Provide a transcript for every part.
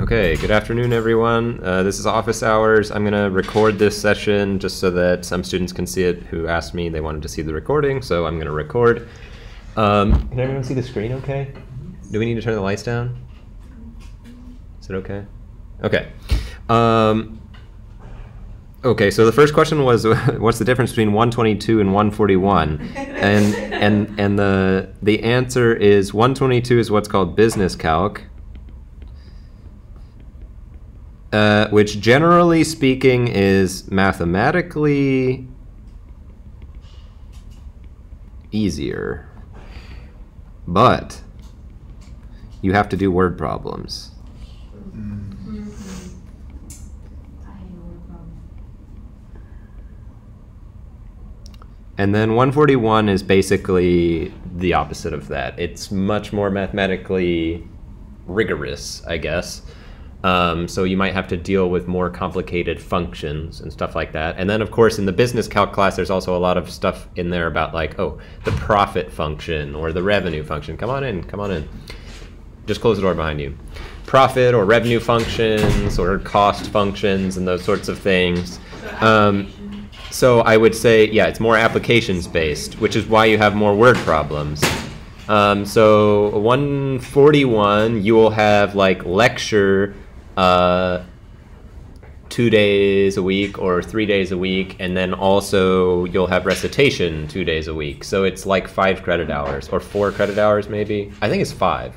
Okay, good afternoon, everyone. Uh, this is office hours. I'm going to record this session just so that some students can see it who asked me they wanted to see the recording, so I'm going to record. Um, can everyone see the screen okay? Do we need to turn the lights down? Is it okay? Okay. Um, okay, so the first question was what's the difference between 122 and 141? and and and the the answer is 122 is what's called business calc. Uh, which generally speaking is mathematically easier. But you have to do word problems. And then 141 is basically the opposite of that. It's much more mathematically rigorous, I guess. Um, so you might have to deal with more complicated functions and stuff like that. And then, of course, in the business calc class, there's also a lot of stuff in there about like, oh, the profit function or the revenue function. Come on in, come on in. Just close the door behind you. Profit or revenue functions or cost functions and those sorts of things. Um, so I would say, yeah, it's more applications based, which is why you have more word problems. Um, so 141, you will have like lecture uh, two days a week or three days a week, and then also you'll have recitation two days a week. So it's like five credit hours or four credit hours, maybe. I think it's five.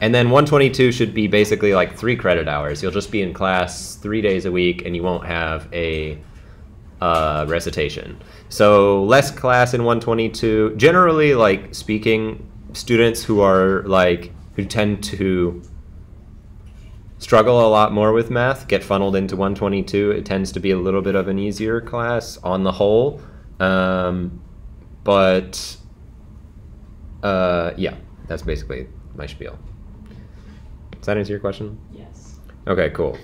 And then 122 should be basically like three credit hours. You'll just be in class three days a week, and you won't have a uh, recitation. So less class in 122. Generally, like speaking, students who are like who tend to struggle a lot more with math get funneled into 122. It tends to be a little bit of an easier class on the whole, um, but uh, yeah, that's basically my spiel. Does that answer your question? Yes. Okay, cool.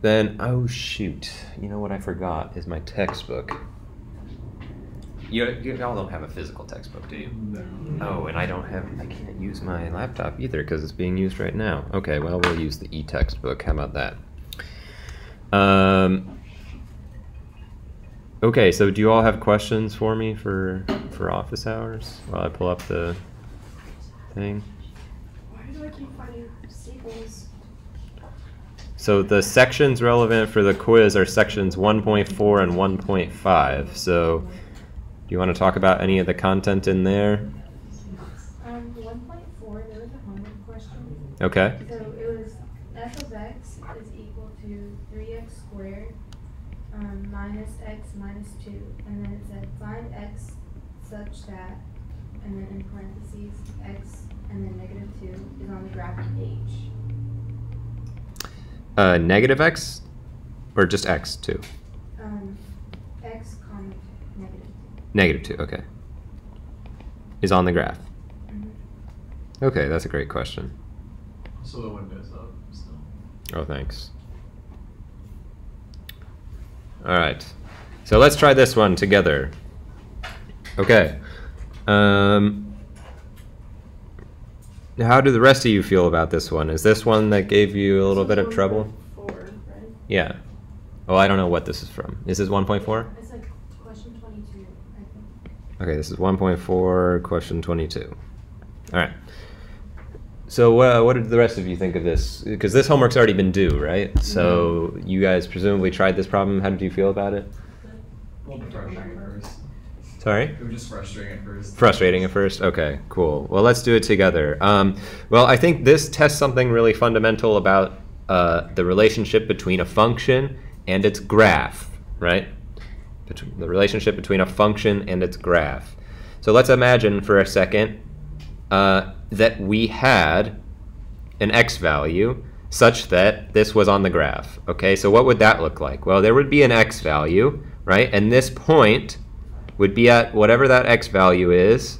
Then, oh shoot, you know what I forgot is my textbook. You, you all don't have a physical textbook, do you? No. Oh, and I don't have, I can't use my laptop either because it's being used right now. Okay, well, we'll use the e-textbook. How about that? Um, okay, so do you all have questions for me for, for office hours while I pull up the thing? Why do I keep finding staples? So the sections relevant for the quiz are sections 1.4 and 1.5. So do do you want to talk about any of the content in there? Um, 1.4, there was a homework question. Okay. So it was f of x is equal to 3x squared um, minus x minus 2. And then it said find x such that, and then in parentheses, x and then negative 2 is on the graph of h. Uh, negative x or just x2? Negative two. Negative okay. Is on the graph. Mhm. Okay, that's a great question. So the window's up still. Oh, thanks. All right. So let's try this one together. Okay. Um, how do the rest of you feel about this one? Is this one that gave you a little bit of trouble? Four, right? Yeah. Oh, I don't know what this is from. Is this 1.4? It's like question twenty-two, I think. Okay, this is 1.4, question 22. All right. So, uh, what did the rest of you think of this? Because this homework's already been due, right? So, you guys presumably tried this problem. How did you feel about it? A little bit frustrating at first. Sorry? It was just frustrating at first. Frustrating at first? Okay, cool. Well, let's do it together. Um, well, I think this tests something really fundamental about uh, the relationship between a function and its graph, right? The relationship between a function and its graph. So let's imagine for a second uh, that we had an x value such that this was on the graph. Okay, so what would that look like? Well, there would be an x value, right? And this point would be at whatever that x value is.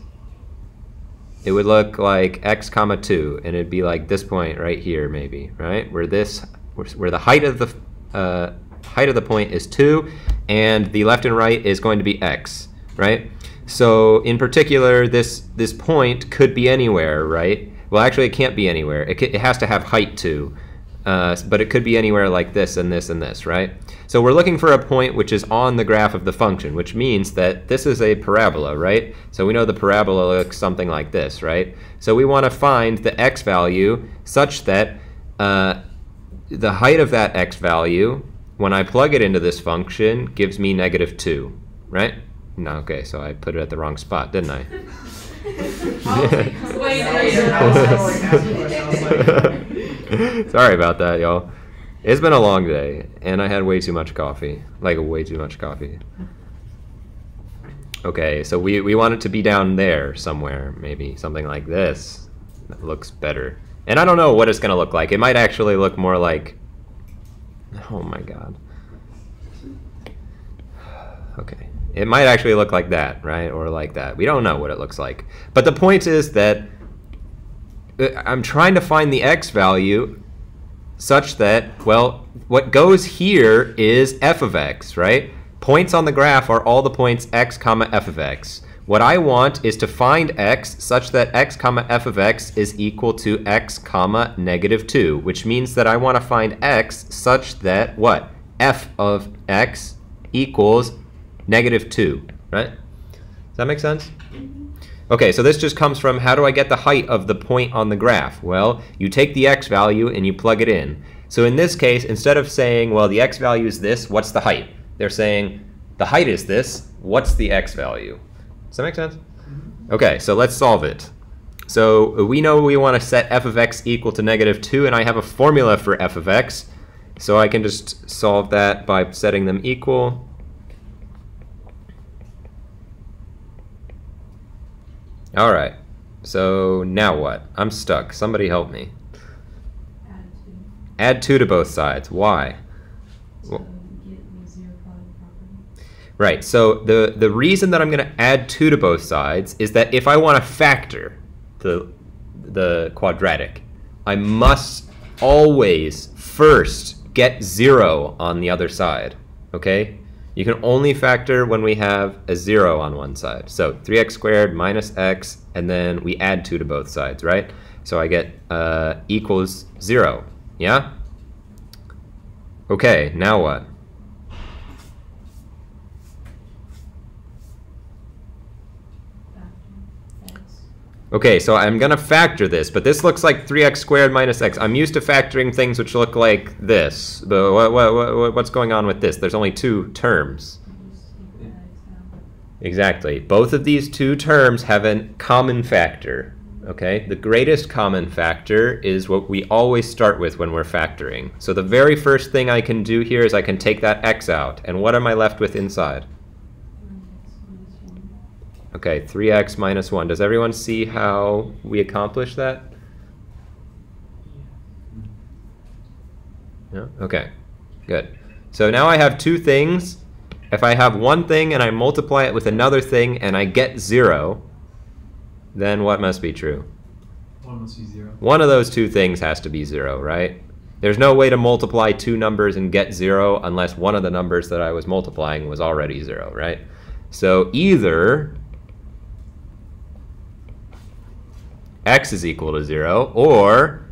It would look like x comma 2, and it'd be like this point right here, maybe, right? Where this, where the height of the uh, height of the point is 2, and the left and right is going to be x, right? So in particular, this this point could be anywhere, right? Well, actually, it can't be anywhere. It, it has to have height 2, Uh, but it could be anywhere like this and this and this, right? So we're looking for a point which is on the graph of the function, which means that this is a parabola, right? So we know the parabola looks something like this, right? So we want to find the x value such that uh, the height of that x value, when I plug it into this function, gives me negative 2, right? No, okay, so I put it at the wrong spot, didn't I? Sorry about that, y'all. It's been a long day, and I had way too much coffee. Like, way too much coffee. Okay, so we, we want it to be down there somewhere, maybe. Something like this. That looks better. And I don't know what it's going to look like. It might actually look more like... Oh my god. Okay. It might actually look like that, right? Or like that. We don't know what it looks like. But the point is that uh, I'm trying to find the x value such that, well, what goes here is f of x, right? Points on the graph are all the points x comma f of x. What I want is to find x such that x comma f of x is equal to x comma negative 2, which means that I want to find x such that what? f of x equals negative 2, right? Does that make sense? Mm-hmm. Okay, so this just comes from how do I get the height of the point on the graph? Well, you take the x value and you plug it in. So in this case, instead of saying, well, the x value is this, what's the height? They're saying, the height is this, what's the x value? Does that make sense? Okay, so let's solve it. So we know we want to set f of x equal to negative 2, and I have a formula for f of x. So I can just solve that by setting them equal. All right. So now what? I'm stuck. Somebody help me. Add 2 to both sides. Why? Well- Right. So the the reason that I'm going to add 2 to both sides is that if I want to factor the the quadratic, I must always first get 0 on the other side. Okay? You can only factor when we have a 0 on one side. So 3x squared minus x, and then we add 2 to both sides, right? So I get uh, equals 0. Yeah? Okay, now what? Okay, so I'm gonna factor this, but this looks like 3x squared minus x. I'm used to factoring things which look like this, but what, what, what, what's going on with this? There's only two terms. Exactly. Both of these two terms have a common factor. Okay, the greatest common factor is what we always start with when we're factoring. So the very first thing I can do here is I can take that x out, and what am I left with inside? Okay, 3x minus 1. Does everyone see how we accomplish that? Yeah? Okay, good. So now I have two things. If I have one thing and I multiply it with another thing and I get 0, then what must be true? One must be zero. One of those two things has to be 0, right? There's no way to multiply two numbers and get 0 unless one of the numbers that I was multiplying was already 0, right? So either x is equal to 0, or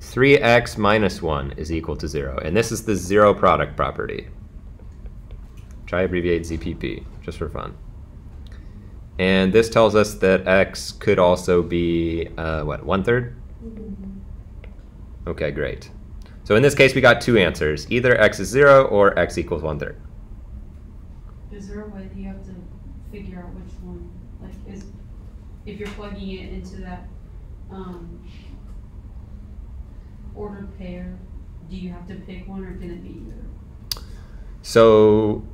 3x minus 1 is equal to 0. And this is the zero product property. Try abbreviate ZPP, just for fun. And this tells us that x could also be, uh, what, one-third? Okay, great. So in this case, we got two answers. Either x is 0 or x equals one-third. Is there a way that you have to figure out which one, like, is, if you're plugging it into that, um, ordered pair, do you have to pick one or can it be either? So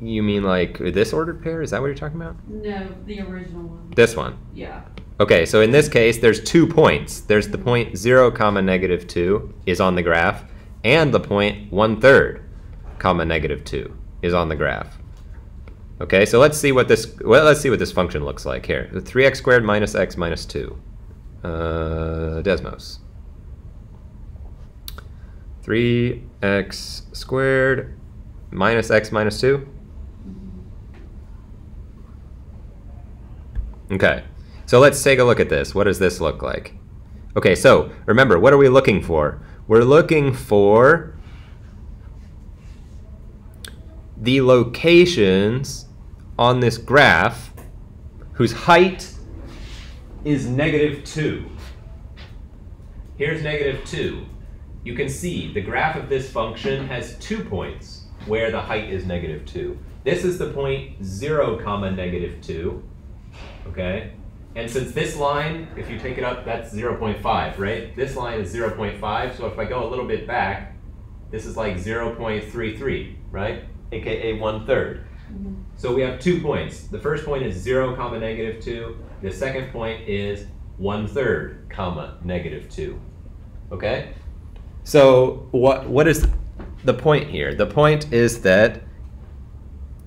you mean like this ordered pair? Is that what you're talking about? No, the original one. This one. Yeah. Okay, so in this case, there's two points. There's the point 0, comma negative 2 is on the graph, and the point 1 third, comma negative 2 is on the graph. Okay, so let's see what this well, let's see what this function looks like here. 3x squared minus x minus 2. Uh, Desmos. 3x squared minus x minus 2. Okay, so let's take a look at this. What does this look like? Okay, so remember, what are we looking for? We're looking for the locations on this graph whose height is negative 2. Here's negative 2. You can see the graph of this function has two points where the height is negative 2. This is the point 0 comma negative 2. Okay? And since this line, if you take it up, that's 0.5, right? This line is 0.5, so if I go a little bit back, this is like 0.33, right? AKA one third. Mm-hmm. So we have two points. The first point is 0 comma negative 2. The second point is one third comma negative 2. Okay? So what what is the point here? The point is that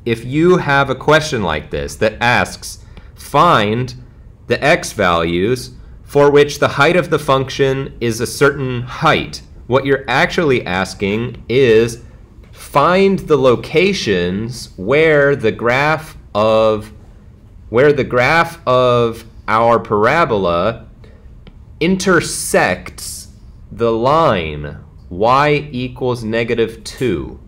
if you have a question like this that asks find the x values for which the height of the function is a certain height, what you're actually asking is find the locations where the graph of where the graph of our parabola intersects the line y equals negative 2.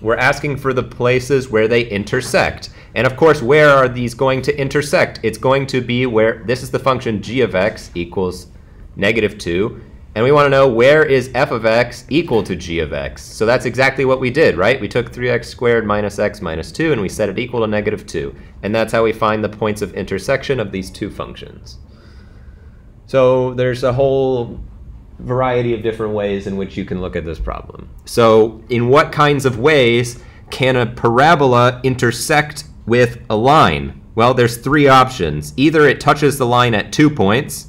We're asking for the places where they intersect. And of course, where are these going to intersect? It's going to be where this is the function g of x equals negative 2. And we want to know where is f of x equal to g of x. So that's exactly what we did, right? We took 3x squared minus x minus 2 and we set it equal to negative 2. And that's how we find the points of intersection of these two functions. So there's a whole variety of different ways in which you can look at this problem. So in what kinds of ways can a parabola intersect with a line? Well, there's three options. Either it touches the line at two points,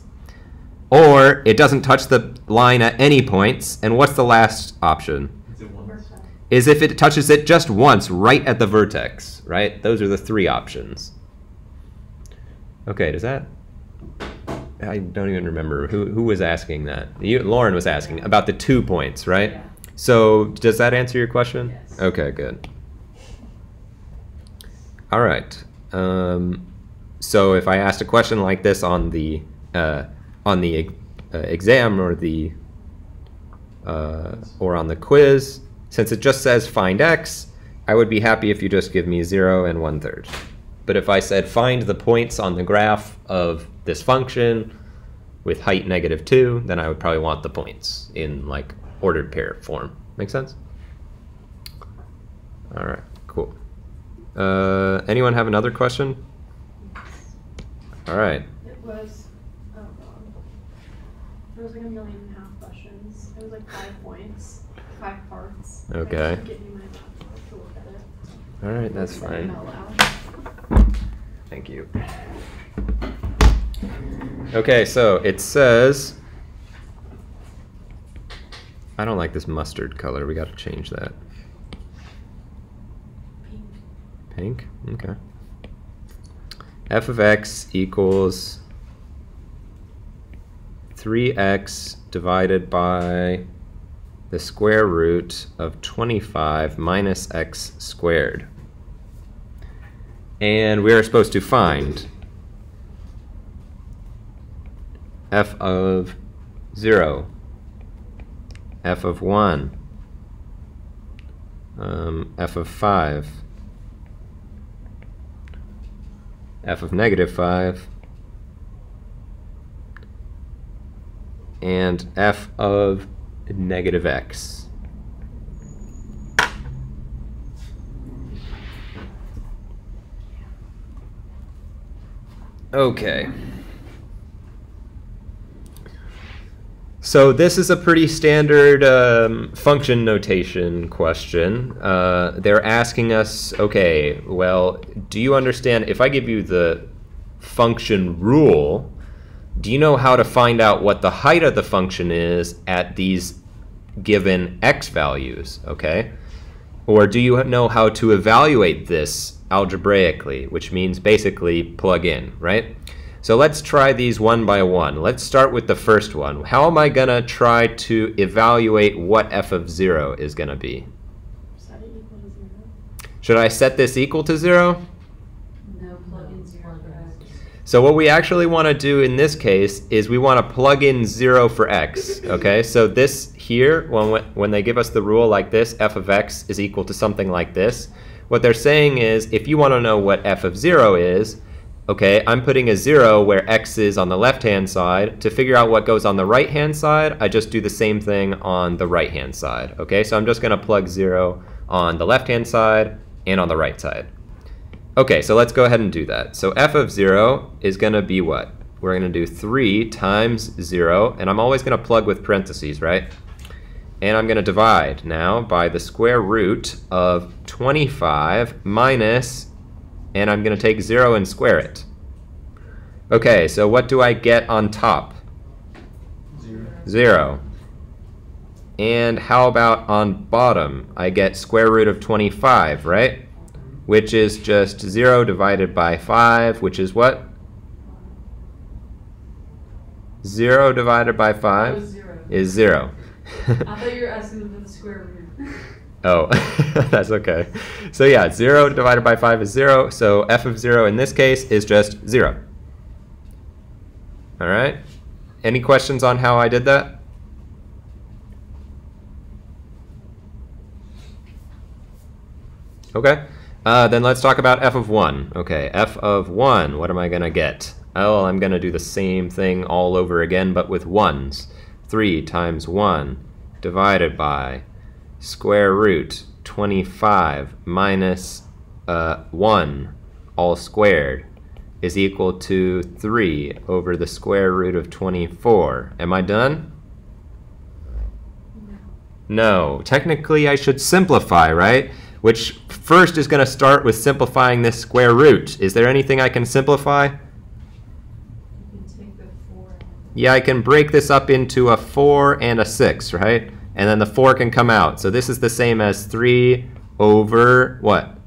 or it doesn't touch the line at any points. And what's the last option? Is it one? Is if it touches it just once right at the vertex, right? Those are the three options. Okay, does that? I don't even remember who who was asking that. You, Lauren was asking about the two points, right? Yeah. So does that answer your question? Yes. Okay, good. All right. Um, so if I asked a question like this on the uh, on the uh, exam or the uh, or on the quiz, since it just says find x, I would be happy if you just give me zero and one third. But if I said find the points on the graph of this function with height negative two, then I would probably want the points in like ordered pair form. Make sense? All right, cool. Uh, anyone have another question? All right. It was, oh god. It was like a million and a half questions. It was like five points, five parts. Okay. should get you my laptop to look at it. All right, that's fine. Thank you. Okay, so it says. I don't like this mustard color. We got to change that. Pink? Okay. f of x equals 3x divided by the square root of 25 minus x squared. And we are supposed to find f of 0, f of 1, um, f of 5, f of negative 5, and f of negative x. Okay. So this is a pretty standard um, function notation question. Uh, they're asking us, okay, well, do you understand if I give you the function rule, do you know how to find out what the height of the function is at these given x values, okay? Or do you know how to evaluate this algebraically, which means basically plug in, right? So let's try these one by one. Let's start with the first one. How am I going to try to evaluate what f of 0 is going to be? Set it equal to zero. Should I set this equal to 0? No plug in zero for x. So what we actually want to do in this case is we want to plug in 0 for x, okay? So this here, when, when they give us the rule like this, f of x is equal to something like this, what they're saying is if you want to know what f of 0 is, okay, I'm putting a 0 where x is on the left-hand side. To figure out what goes on the right-hand side, I just do the same thing on the right-hand side, okay? So I'm just going to plug 0 on the left-hand side and on the right side. Okay, so let's go ahead and do that. So f of 0 is going to be what? We're going to do 3 times 0, and I'm always going to plug with parentheses, right? And I'm going to divide now by the square root of 25 minus, and I'm going to take 0 and square it. Okay, so what do I get on top? Zero. 0. And how about on bottom? I get square root of 25, right? Which is just 0 divided by 5, which is what? 0 divided by 5 zero. is 0. I thought you were asking for the square root. Oh, that's okay. So yeah, 0 divided by 5 is 0, so f of 0 in this case is just 0. All right? Any questions on how I did that? Okay. Uh, then let's talk about f of 1. Okay, f of 1, what am I going to get? Oh, I'm going to do the same thing all over again, but with 1s. 3 times 1 divided by square root 25 minus uh, 1 all squared is equal to 3 over the square root of 24. Am I done? No. Technically, I should simplify, right? Which first is going to start with simplifying this square root. Is there anything I can simplify? You can take the four. Yeah, I can break this up into a 4 and a 6, right? And then the 4 can come out. So this is the same as 3 over what?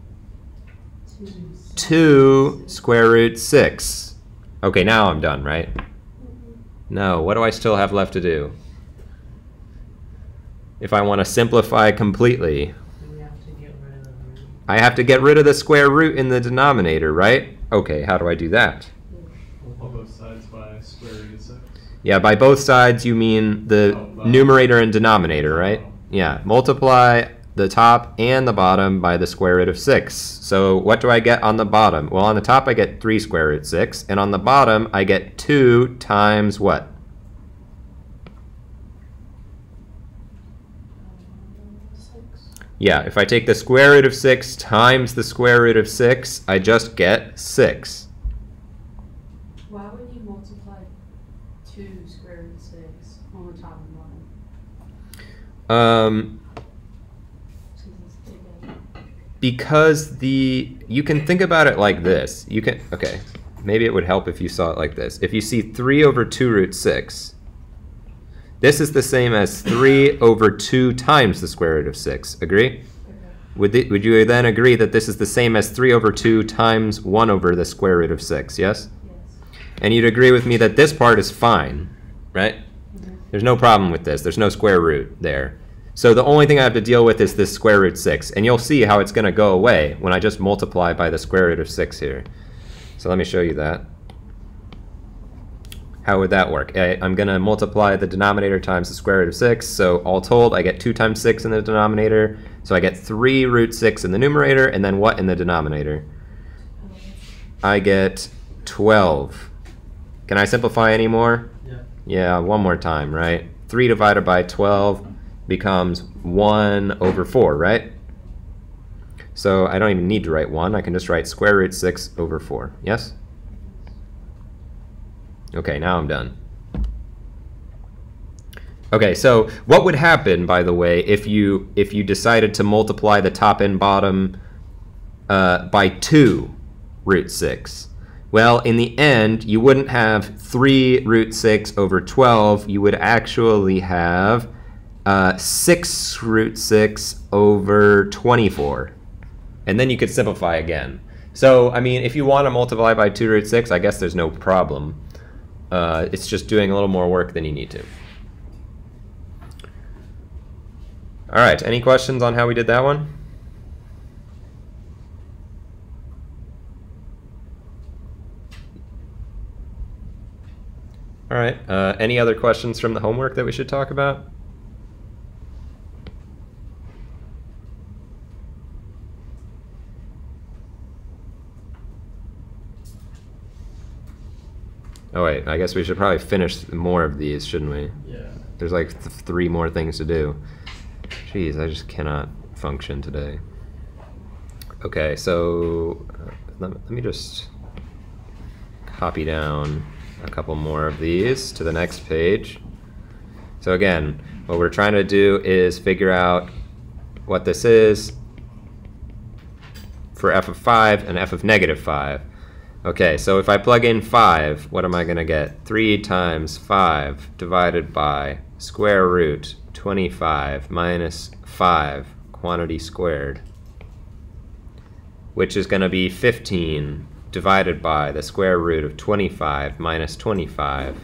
Two. 2 square root 6. Okay, now I'm done, right? Mm-hmm. No, what do I still have left to do? If I want to simplify completely, We have to get rid of the root. I have to get rid of the square root in the denominator, right? Okay, how do I do that? Multiply both sides by square root of six. Yeah, by both sides you mean the Oh, numerator and denominator, right? Oh. Yeah, multiply the top and the bottom by the square root of 6. So what do I get on the bottom? Well, on the top I get 3 square root 6, and on the bottom I get 2 times what? Six. Yeah, if I take the square root of 6 times the square root of 6, I just get 6. Why would you multiply two square root of six on the top of 1? Um, Since it's bigger. because the you can think about it like this you can okay maybe it would help if you saw it like this if you see 3 over 2 root 6 this is the same as 3 over 2 times the square root of 6 agree would, the, would you then agree that this is the same as 3 over 2 times 1 over the square root of 6 yes Yes. and you'd agree with me that this part is fine right Mhm. there's no problem with this. There's no square root there. So the only thing I have to deal with is this square root 6. And you'll see how it's going to go away when I just multiply by the square root of 6 here. So let me show you that. How would that work? I, I'm going to multiply the denominator times the square root of 6. So all told, I get 2 times 6 in the denominator. So I get 3 root 6 in the numerator. And then what in the denominator? I get 12. Can I simplify any more? Yeah. Yeah, one more time, right? 3 divided by 12 becomes 1 over 4, right? So I don't even need to write 1. I can just write square root 6 over 4. Yes? Okay, now I'm done. Okay, so what would happen, by the way, if you if you decided to multiply the top and bottom uh, by 2 root 6? Well, in the end, you wouldn't have 3 root 6 over 12. You would actually have uh, 6 root 6 over 24. And then you could simplify again. So, I mean, if you want to multiply by 2 root 6, I guess there's no problem. Uh, it's just doing a little more work than you need to. All right, any questions on how we did that one? All right, uh, any other questions from the homework that we should talk about? Oh wait, I guess we should probably finish more of these, shouldn't we? Yeah. There's like th- three more things to do. Jeez, I just cannot function today. Okay, so uh, let, let me just copy down a couple more of these to the next page. So again, what we're trying to do is figure out what this is for f of 5 and f of negative 5. Okay, so if I plug in 5, what am I going to get? 3 times 5 divided by square root 25 minus 5 quantity squared, which is going to be 15 divided by the square root of 25 minus 25,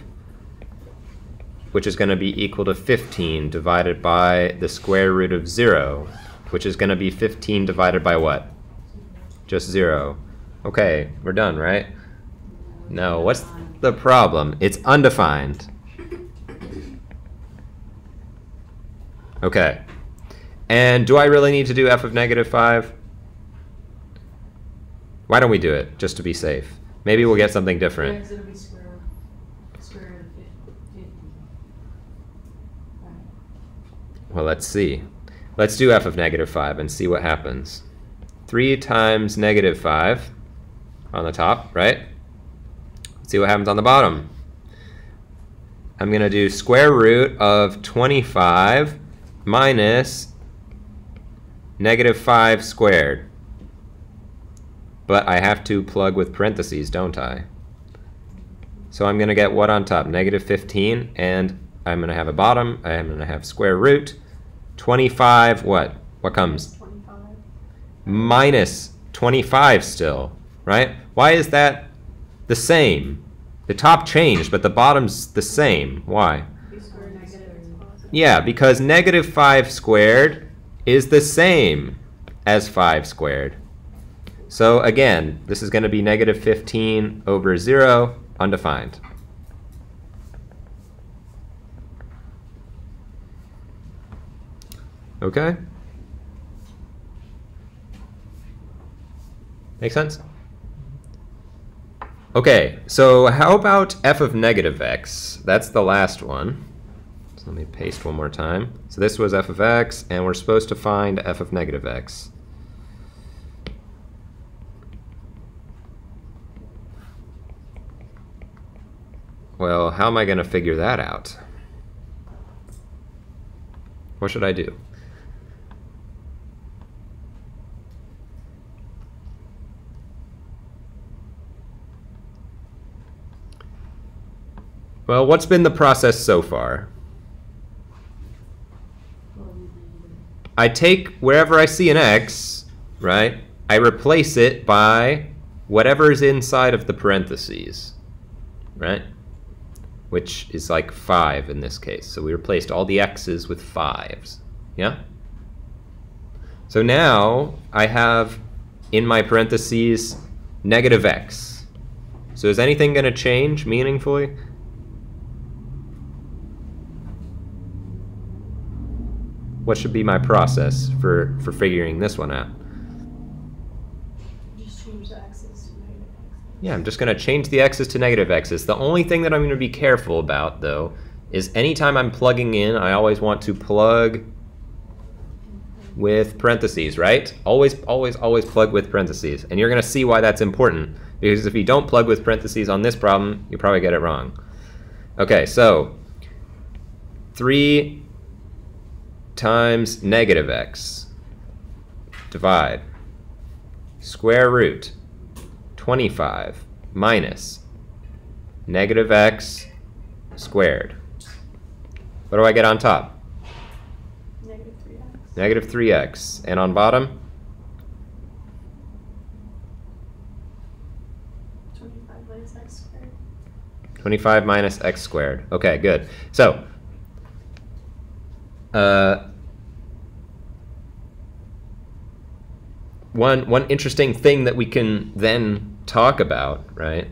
which is going to be equal to 15 divided by the square root of 0, which is going to be 15 divided by what? Just 0. Okay, we're done, right? No, what's the problem? It's undefined. Okay. And do I really need to do f of negative 5? Why don't we do it, just to be safe? Maybe we'll get something different. 'cause it'll be square, square root of fif- fifty. Right. Well, let's see. Let's do f of negative 5 and see what happens. 3 times negative 5 on the top, right? Let's see what happens on the bottom. I'm going to do square root of 25 minus negative 5 squared. But I have to plug with parentheses, don't I? So I'm going to get what on top? Negative 15, and I'm going to have a bottom. I'm going to have square root. 25, what? What comes? Twenty-five. Minus 25 still, right? Why is that the same? The top changed, but the bottom's the same. Why? Yeah, because negative 5 squared is the same as 5 squared. So again, this is going to be negative 15 over 0, undefined. Okay? Make sense? Okay, so how about f of negative x? That's the last one. So let me paste one more time. So this was f of x, and we're supposed to find f of negative x. Well, how am I going to figure that out? What should I do? Well, what's been the process so far? I take wherever I see an x, right? I replace it by whatever is inside of the parentheses, right? Which is like 5 in this case. So we replaced all the x's with 5s. Yeah? So now I have in my parentheses negative x. So is anything going to change meaningfully? What should be my process for, for figuring this one out? Just change the x's to negative x. Yeah, I'm just going to change the x's to negative x's. The only thing that I'm going to be careful about, though, is anytime I'm plugging in, I always want to plug with parentheses, right? Always, always, always plug with parentheses. And you're going to see why that's important. Because if you don't plug with parentheses on this problem, you probably get it wrong. Okay, so 3 times negative x. Divide. Square root 25 minus negative x squared. What do I get on top? Negative three x. Negative 3x. And on bottom? Twenty-five minus x squared. 25 minus x squared. Okay, good. So, uh, one one interesting thing that we can then talk about, right,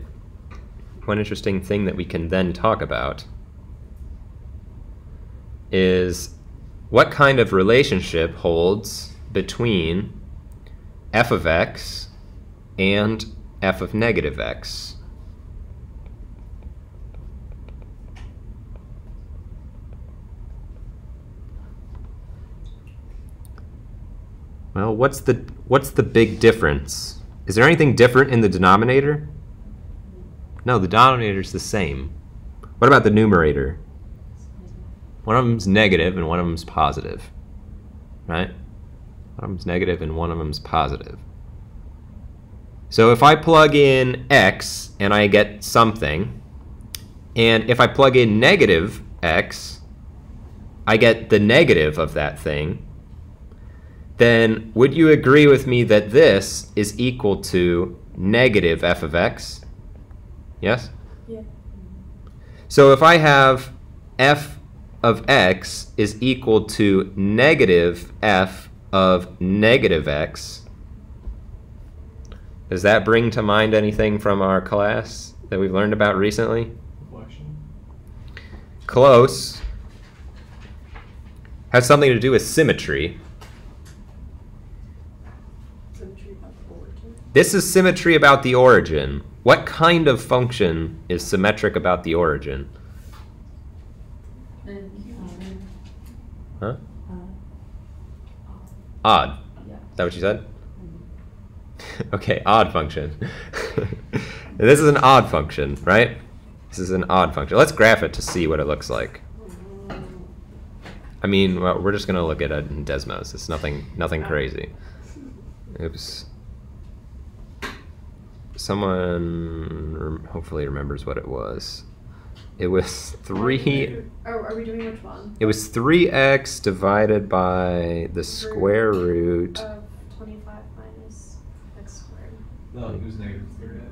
one interesting thing that we can then talk about is what kind of relationship holds between f of x and f of negative x. Well, what's the what's the big difference? Is there anything different in the denominator? No, the denominator's the same. What about the numerator? One of them's negative and one of them's positive. Right? One of them's negative and one of them's positive. So if I plug in x and I get something, and if I plug in negative x, I get the negative of that thing, then would you agree with me that this is equal to negative f of x? Yes? Yeah. So if I have f of x is equal to negative f of negative x, does that bring to mind anything from our class that we've learned about recently? Reflection. Close. Has something to do with symmetry. Symmetry about the origin. This is symmetry about the origin. What kind of function is symmetric about the origin? Huh? uh, uh, Odd. Is that what you said? okay, odd function. this is an odd function, right? This is an odd function. Let's graph it to see what it looks like. I mean, well, we're just gonna look at it in Desmos. It's nothing, nothing crazy. Oops. Someone hopefully remembers what it was. It was three. Oh, are we doing which one? It was three x divided by the square root. Of twenty-five minus x squared. No, it was negative three x.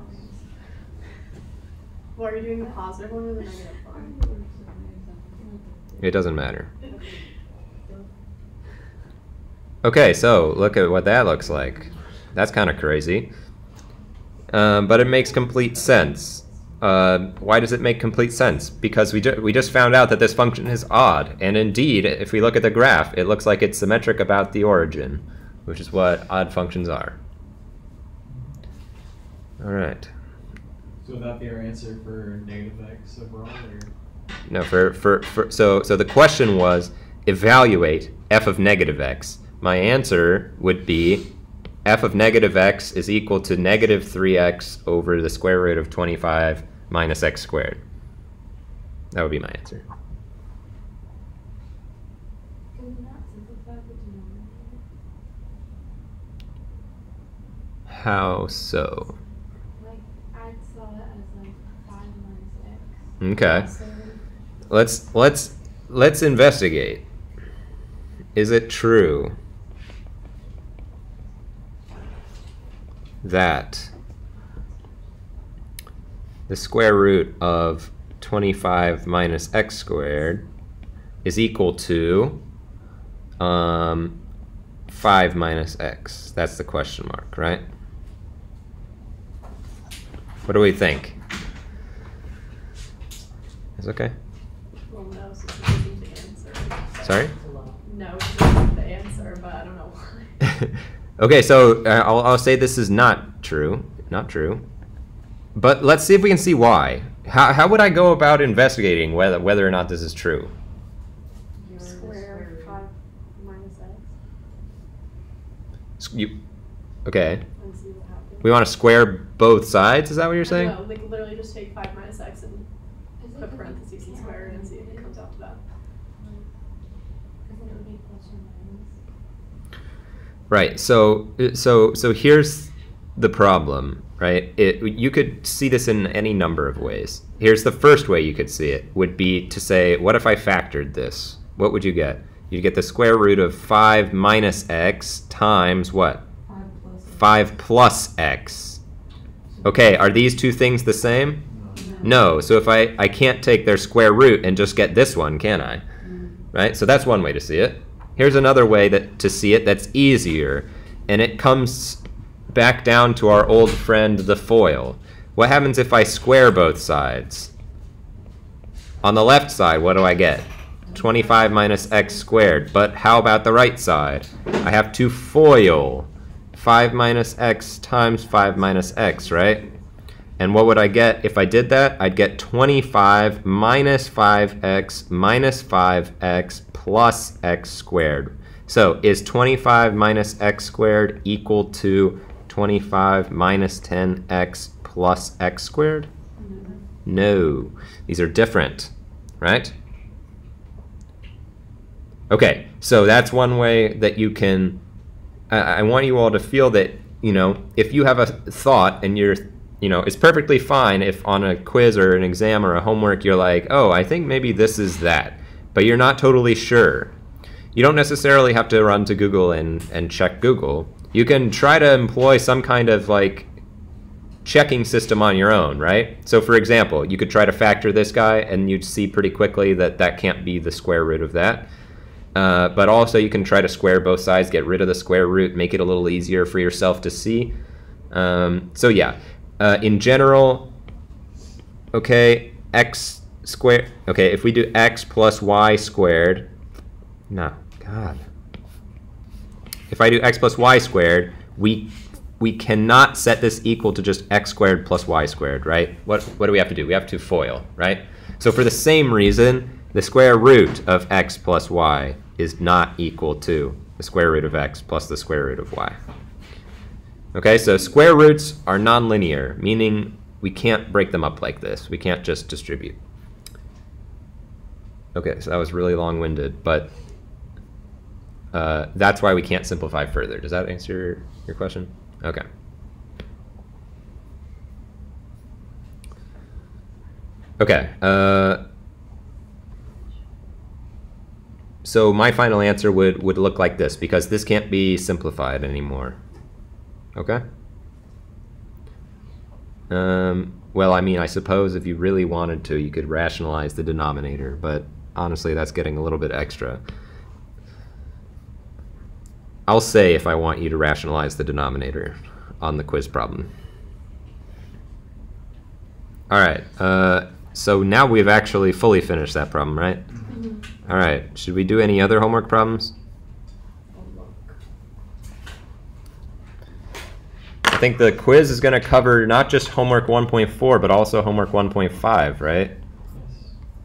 Well, are you doing the positive one or the negative one? It doesn't matter. Okay, so look at what that looks like. That's kind of crazy. Um, but it makes complete sense. Uh, why does it make complete sense? Because we, ju- we just found out that this function is odd. And indeed, if we look at the graph, it looks like it's symmetric about the origin, which is what odd functions are. All right. So would that be our answer for negative x overall, or? No, for, for, for so so the question was evaluate f of negative x. My answer would be f of negative x is equal to negative 3x over the square root of 25 minus x squared. That would be my answer. How so? Okay. Let's let's let's investigate. Is it true that the square root of 25 minus x squared is equal to um, 5 minus x? That's the question mark, right? What do we think? It's okay. Well, no, so this isn't answer. Sorry? It's lot. No, isn't the answer, but I don't know why. okay, so uh, I'll, I'll say this is not true. Not true. But let's see if we can see why. How, how would I go about investigating whether, whether or not this is true? You're Square root. five minus x S- You, okay. and see what happens. We want to square both sides? Is that what you're saying? No, like literally just take five minus x and put parentheses and square it and see if it comes out to that. Cause then it would be plus or minus. Right. So so so here's the problem, right? It you could see this in any number of ways. Here's the first way you could see it would be to say, what if I factored this? What would you get? You'd get the square root of 5 minus x times what? Five plus. 5 plus x. Okay, are these two things the same? No. So if I I can't take their square root and just get this one, can I? Mm. right? So that's one way to see it. Here's another way that to see it that's easier, and it comes back down to our old friend the foil. What happens if I square both sides? On the left side, what do I get? 25 minus x squared. But how about the right side? I have to FOIL 5 minus x times 5 minus x, right? And what would I get if I did that? I'd get 25 minus 5x minus 5x plus x squared. So is 25 minus x squared equal to 25 minus 10x plus x squared? No. These are different, right? Okay, so that's one way that you can. I, I want you all to feel that, you know, if you have a thought and you're, you know, it's perfectly fine if on a quiz or an exam or a homework you're like, oh, I think maybe this is that, but you're not totally sure. You don't necessarily have to run to Google and, and check Google. You can try to employ some kind of like checking system on your own, right? So for example, you could try to factor this guy and you'd see pretty quickly that that can't be the square root of that. Uh, but also you can try to square both sides, get rid of the square root, make it a little easier for yourself to see. Um, so yeah, uh, in general, okay, x squared, okay, if we do x plus y squared, no, God. If I do x plus y squared, we we cannot set this equal to just x squared plus y squared, right? What, what do we have to do? We have to FOIL, right? So for the same reason, the square root of x plus y is not equal to the square root of x plus the square root of y. Okay, so square roots are nonlinear, meaning we can't break them up like this. We can't just distribute. Okay, so that was really long-winded, but uh, that's why we can't simplify further. Does that answer your, your question? Okay. Okay. Uh, so my final answer would, would look like this because this can't be simplified anymore. Okay? Um, well, I mean, I suppose if you really wanted to, you could rationalize the denominator, but honestly, that's getting a little bit extra. I'll say if I want you to rationalize the denominator on the quiz problem. All right, uh, so now we've actually fully finished that problem, right? All right, should we do any other homework problems? I think the quiz is going to cover not just homework 1.4, but also homework 1.5, right?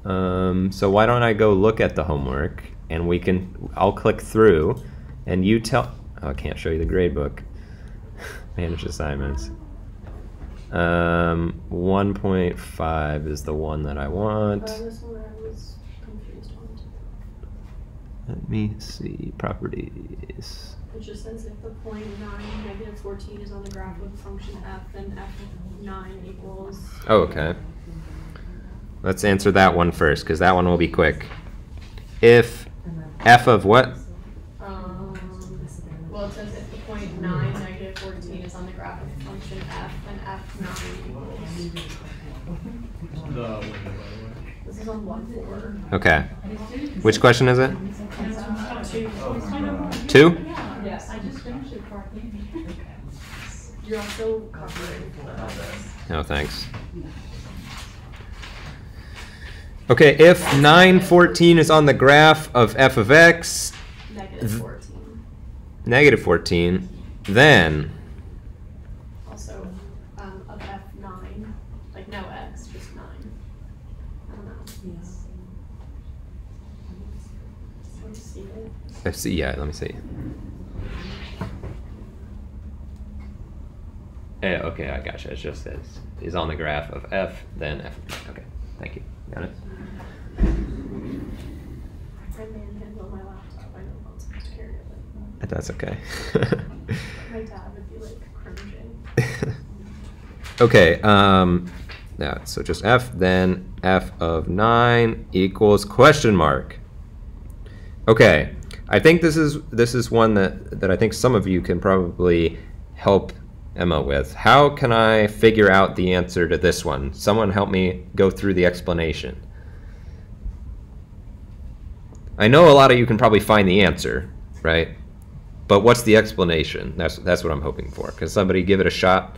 Um, so why don't I go look at the homework and we can, I'll click through and you tell, oh, I can't show you the grade book. Manage assignments. Um, 1.5 is the one that I want. Uh, this one I was confused on. Let me see, properties. It just says if the point nine negative fourteen is on the graph with function f, then f of nine equals. Oh, okay. Let's answer that one first, because that one will be quick. If f of what? Um, well, it says if the point nine negative fourteen is on the graph with function f, then f nine equals. The window, by the way. This is on one four. Okay. Which question is it? Two. Yes. I just finished it You're also covering this. No, thanks. Okay, if 914 is on the graph of f of x, fourteen. negative 14, then Also, um, of f nine, like no x, just nine. I don't know. Yes. Let's see see. Yeah, let me see. Eh, okay, I gotcha. It just says is on the graph of f, then f. Okay, thank you. Got it. That's okay. my dad would be like okay, um, now, so just f, then f of 9 equals question mark. Okay, I think this is this is one that, that I think some of you can probably help Emma with. How can I figure out the answer to this one? Someone help me go through the explanation. I know a lot of you can probably find the answer, right? But what's the explanation? That's that's what I'm hoping for. Can somebody give it a shot?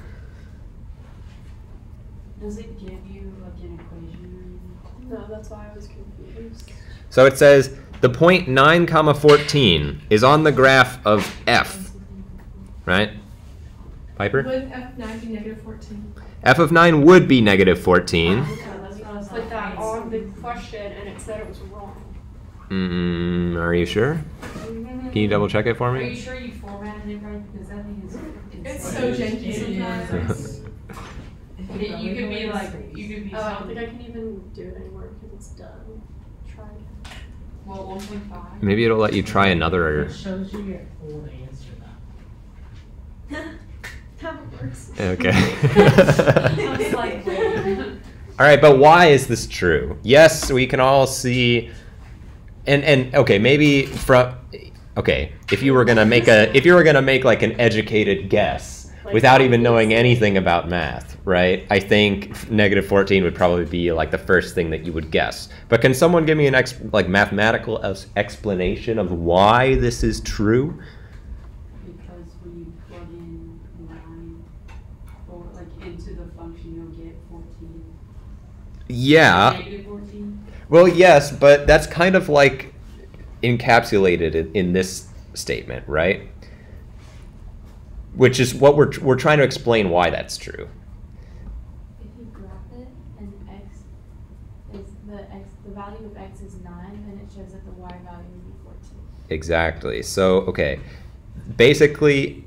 Does it give you like an equation? No, that's why I was confused. So it says the point 9 comma 14 is on the graph of f, right? Piper? Wouldn't F nine be negative fourteen? f of 9 would be negative 14. Okay, that's what Put that on the question and it said it was wrong. Mm, are you sure? Can you double check it for me? Are you me? sure you formatted it right? Because that thing is. It's so janky sometimes. It- You could be like, you could be. Oh, I don't think I can even do it anymore because it's done. Try again. Well, one point five. Maybe it'll let you try another. It shows you your old answer though. That works. Okay. I was like, wait. All right, but why is this true? Yes, we can all see, and and okay, maybe from okay, if you were gonna make a if you were gonna make like an educated guess Like without even knowing anything about math, right? I think negative fourteen would probably be like the first thing that you would guess. But can someone give me an ex like mathematical ex- explanation of why this is true? Because when you plug in nine, or like into the function, you'll get fourteen. Yeah. Negative fourteen? Well, yes, but that's kind of like encapsulated in, in this statement, right? Which is what we're we're trying to explain why that's true. If you graph it and x is the x, the value of x is nine, then it shows that the y value would be fourteen. Exactly. So, okay. Basically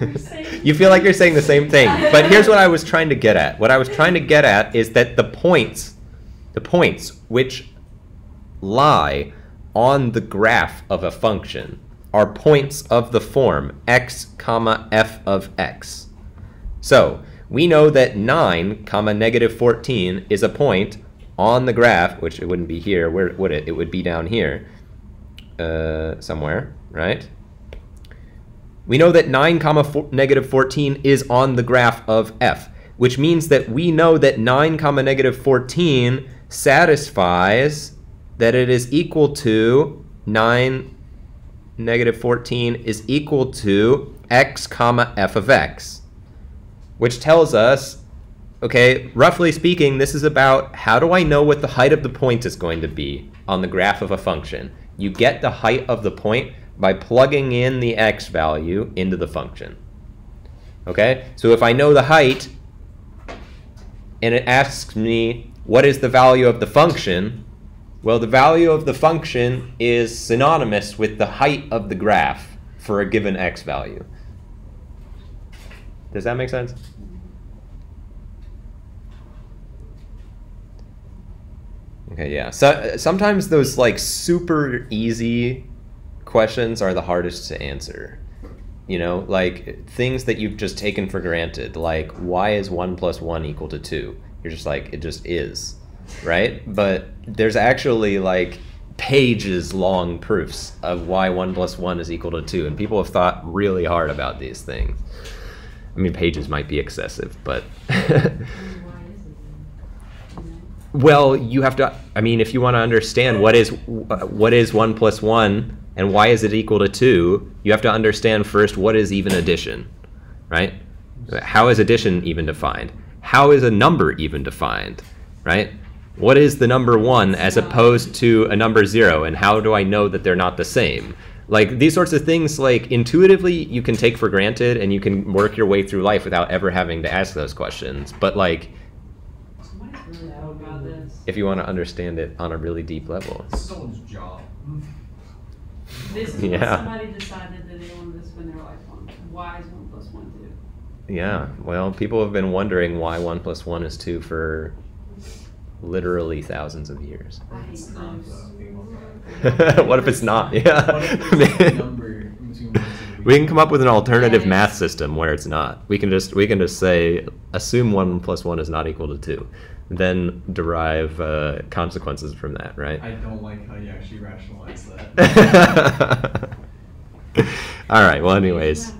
you feel like you're saying the same thing, but here's what I was trying to get at. What I was trying to get at is that the points the points which lie on the graph of a function are points of the form x comma f of x. So we know that 9 comma negative 14 is a point on the graph, which it wouldn't be here, where would it? It would be down here uh, somewhere, right? We know that 9 comma negative 14 is on the graph of f, which means that we know that 9 comma negative 14 satisfies that it is equal to 9 negative 14 is equal to x comma f of x, which tells us, okay, roughly speaking, this is about how do I know what the height of the point is going to be on the graph of a function. You get the height of the point by plugging in the x value into the function. Okay, so if I know the height and it asks me what is the value of the function, well, the value of the function is synonymous with the height of the graph for a given x value. Does that make sense? Okay, yeah. So uh, sometimes those like super easy questions are the hardest to answer. You know, like things that you've just taken for granted, like why is one plus one equal to two? You're just like, it just is, right? But there's actually like pages long proofs of why one plus one is equal to two, and people have thought really hard about these things. I mean, pages might be excessive, but well, you have to. I mean, if you want to understand what is what is one plus one and why is it equal to two, you have to understand first what is even addition, right? How is addition even defined? How is a number even defined, right? What is the number one as opposed to a number zero, and how do I know that they're not the same? Like these sorts of things, like intuitively, you can take for granted, and you can work your way through life without ever having to ask those questions. But like, Somebody's really thought about this. if you want to understand it on a really deep level. This is someone's job. This is Yeah. what somebody decided that they wanted this when they're like, one, why is one plus one two? Yeah, well, people have been wondering why one plus one is two for literally thousands of years. I hate It's not those. though. what if it's not? What if there's Yeah. a number in between one and two? we can come up with an alternative Yeah. math system where it's not. We can just we can just say assume one plus one is not equal to two, then derive uh, consequences from that, right? I don't like how you actually rationalize that. All right. Well, anyways.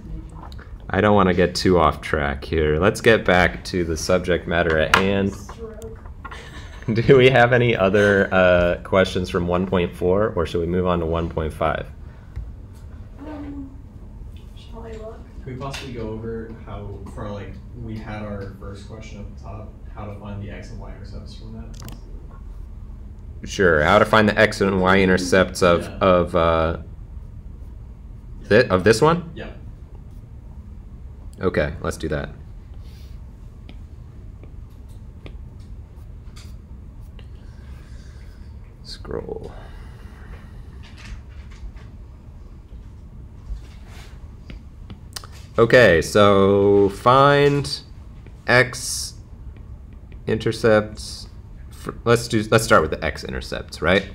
I don't want to get too off track here. Let's get back to the subject matter at hand. Stroke. Do we have any other uh, questions from 1.4 or should we move on to 1.5? Um, shall I look? Could we possibly go over how, for like, we had our first question at the top, how to find the x and y intercepts from that. possibly. Sure. How to find the x and y intercepts of Yeah. of uh, thi- of this one? Yeah. Okay, let's do that. Scroll. Okay, so find x intercepts. Let's do. Let's start with the x intercepts, right?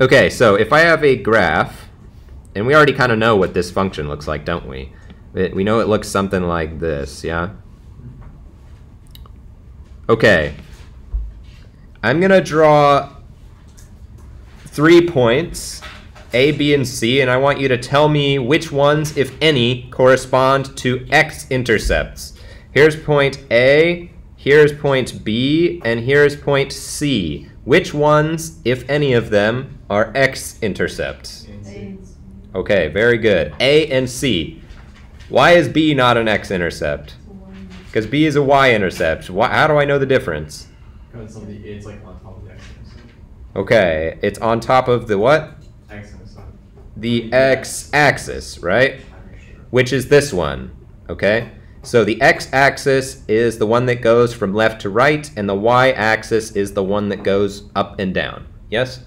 Okay, so if I have a graph, and we already kind of know what this function looks like, don't we? It- We know it looks something like this, yeah? Okay. I'm going to draw three points, A, B, and C, and I want you to tell me which ones, if any, correspond to x-intercepts. Here's point A, here's point B, and here's point C. Which ones, if any of them, are x-intercepts? And C. Aids. Okay, very good. A and C. Why is B not an x-intercept? Because B is a y-intercept. Why, how do I know the difference? Because on it's like on top of the x intercept. Okay, it's on top of the what? X intercept. The x-axis, right? Which is this one, okay? So the x-axis is the one that goes from left to right, and the y-axis is the one that goes up and down. Yes?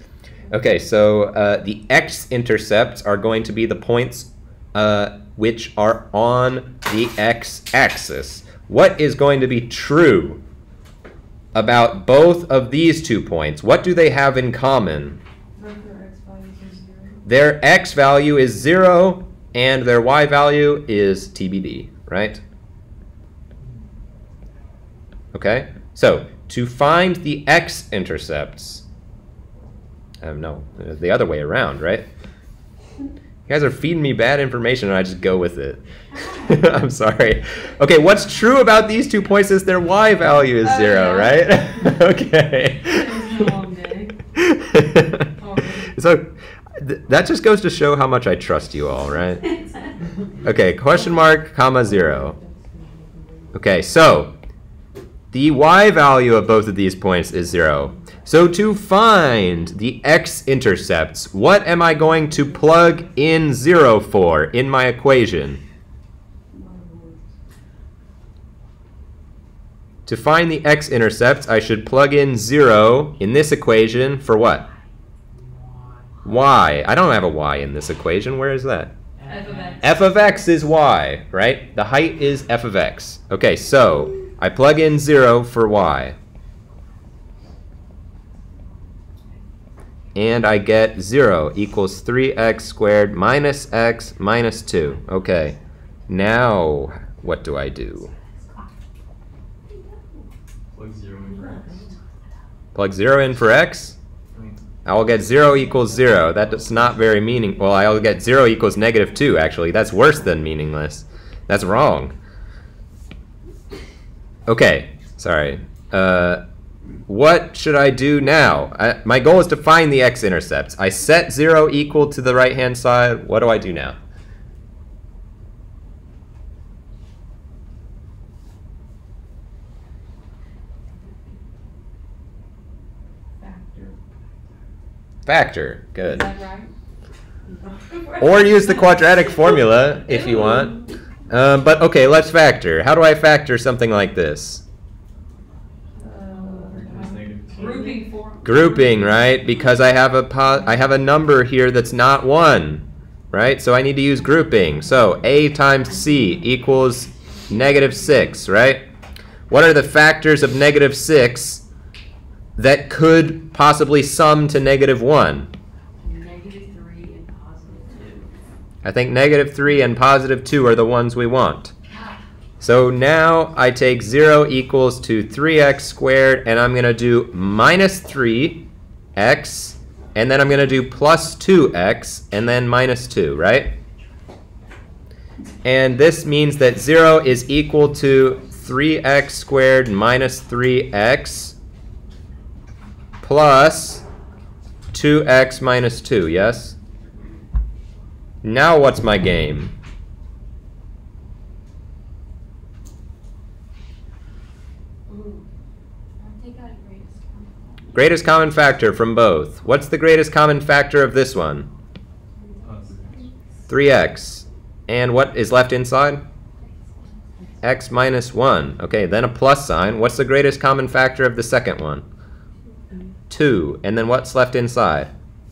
Okay, so uh, the x-intercepts are going to be the points uh, which are on the x-axis. What is going to be true about both of these two points? What do they have in common? Their x value is 0 and their y value is TBD, right? Okay? So, to find the x intercepts, um, no, the other way around, right? You guys are feeding me bad information and I just go with it. I'm sorry. Okay, what's true about these two points is their y value is Oh, 0, yeah. right? okay. It's a long day. Already. so th- that just goes to show how much I trust you all, right? Okay, question mark, comma, zero. Okay, so the y value of both of these points is zero. So to find the x-intercepts, what am I going to plug in zero for in my equation? To find the x-intercepts, I should plug in zero in this equation for what? y. I don't have a y in this equation. Where is that? F of x. f of x is y, right? The height is f of x. Okay, so I plug in 0 for y. And I get 0 equals 3x squared minus x minus 2. Okay, now what do I do? Plug zero in for x. Plug 0 in for x? I will get 0 equals 0. That's not very meaning. Well, I will get 0 equals negative 2, actually. That's worse than meaningless. That's wrong. Okay, sorry. Uh, what should I do now? I, my goal is to find the x-intercepts. I set 0 equal to the right-hand side. What do I do now? Factor. Factor. Is Good. that right? Or use the quadratic formula if you want. Um, but okay, let's factor. How do I factor something like this? it's negative two. Grouping form. grouping, right? Because I have a po- I have a number here that's not 1, right? So I need to use grouping. So a times c equals negative 6, right? What are the factors of negative 6 that could possibly sum to negative 1? Negative three and positive two. I think negative 3 and positive 2 are the ones we want. So now I take 0 equals to 3x squared, and I'm going to do minus 3x, and then I'm going to do plus 2x, and then minus 2, right? And this means that 0 is equal to 3x squared minus 3x plus 2x minus 2, yes? Now what's my game? Greatest common factor from both. What's the greatest common factor of this one? Uh, 3x. And what is left inside? x minus 1. Okay, then a plus sign. What's the greatest common factor of the second one? 2. And then what's left inside?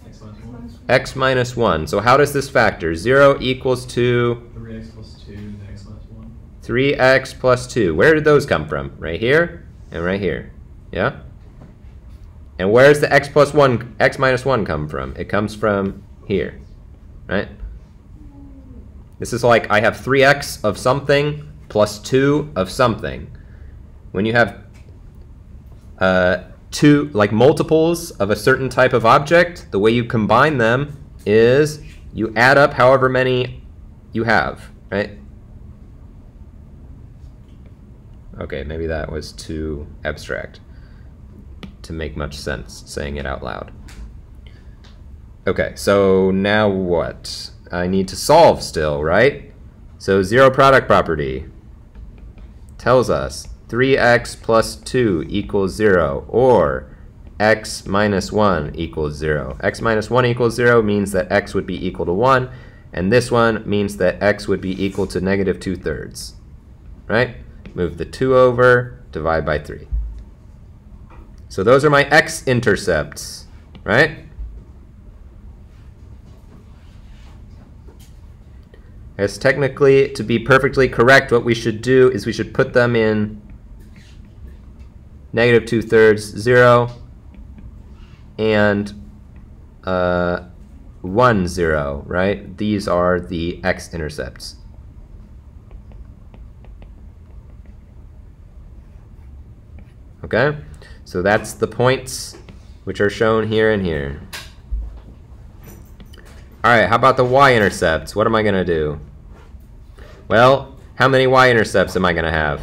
X minus one. x minus 1. So how does this factor? 0 equals to Three x plus two, x minus one. 3x plus 2. Where did those come from? Right here and right here. Yeah? And where's the x plus 1, x minus 1 come from? It comes from here. Right? This is like I have 3x of something plus 2 of something. When you have uh, two, like multiples of a certain type of object, the way you combine them is you add up however many you have, right? Okay, maybe that was too abstract to make much sense saying it out loud. Okay, so now what? I need to solve still, right? So zero product property tells us 3x plus 2 equals 0, or x minus 1 equals 0. x minus 1 equals 0 means that x would be equal to 1, and this one means that x would be equal to negative 2 thirds. Right? Move the 2 over, divide by 3. So those are my x-intercepts, right? As technically, to be perfectly correct, what we should do is we should put them in negative 2 thirds, 0, and uh, 1, 0, right? These are the x-intercepts. Okay? So that's the points which are shown here and here. Alright, how about the y-intercepts? What am I going to do? Well, how many y-intercepts am I going to have?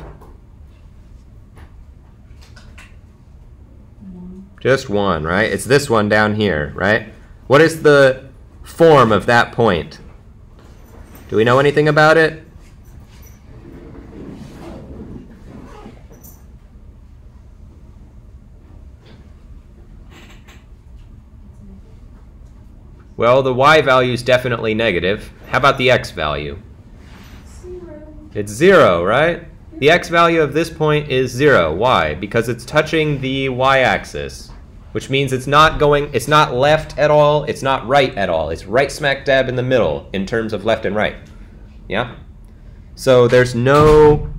One. Just one, right? It's this one down here, right? What is the form of that point? Do we know anything about it? Well, the y value is definitely negative. How about the x value? It's zero, right? The x value of this point is zero. Why? Because it's touching the y-axis, which means it's not going, it's not left at all, it's not right at all. It's right smack dab in the middle in terms of left and right. Yeah? So there's no,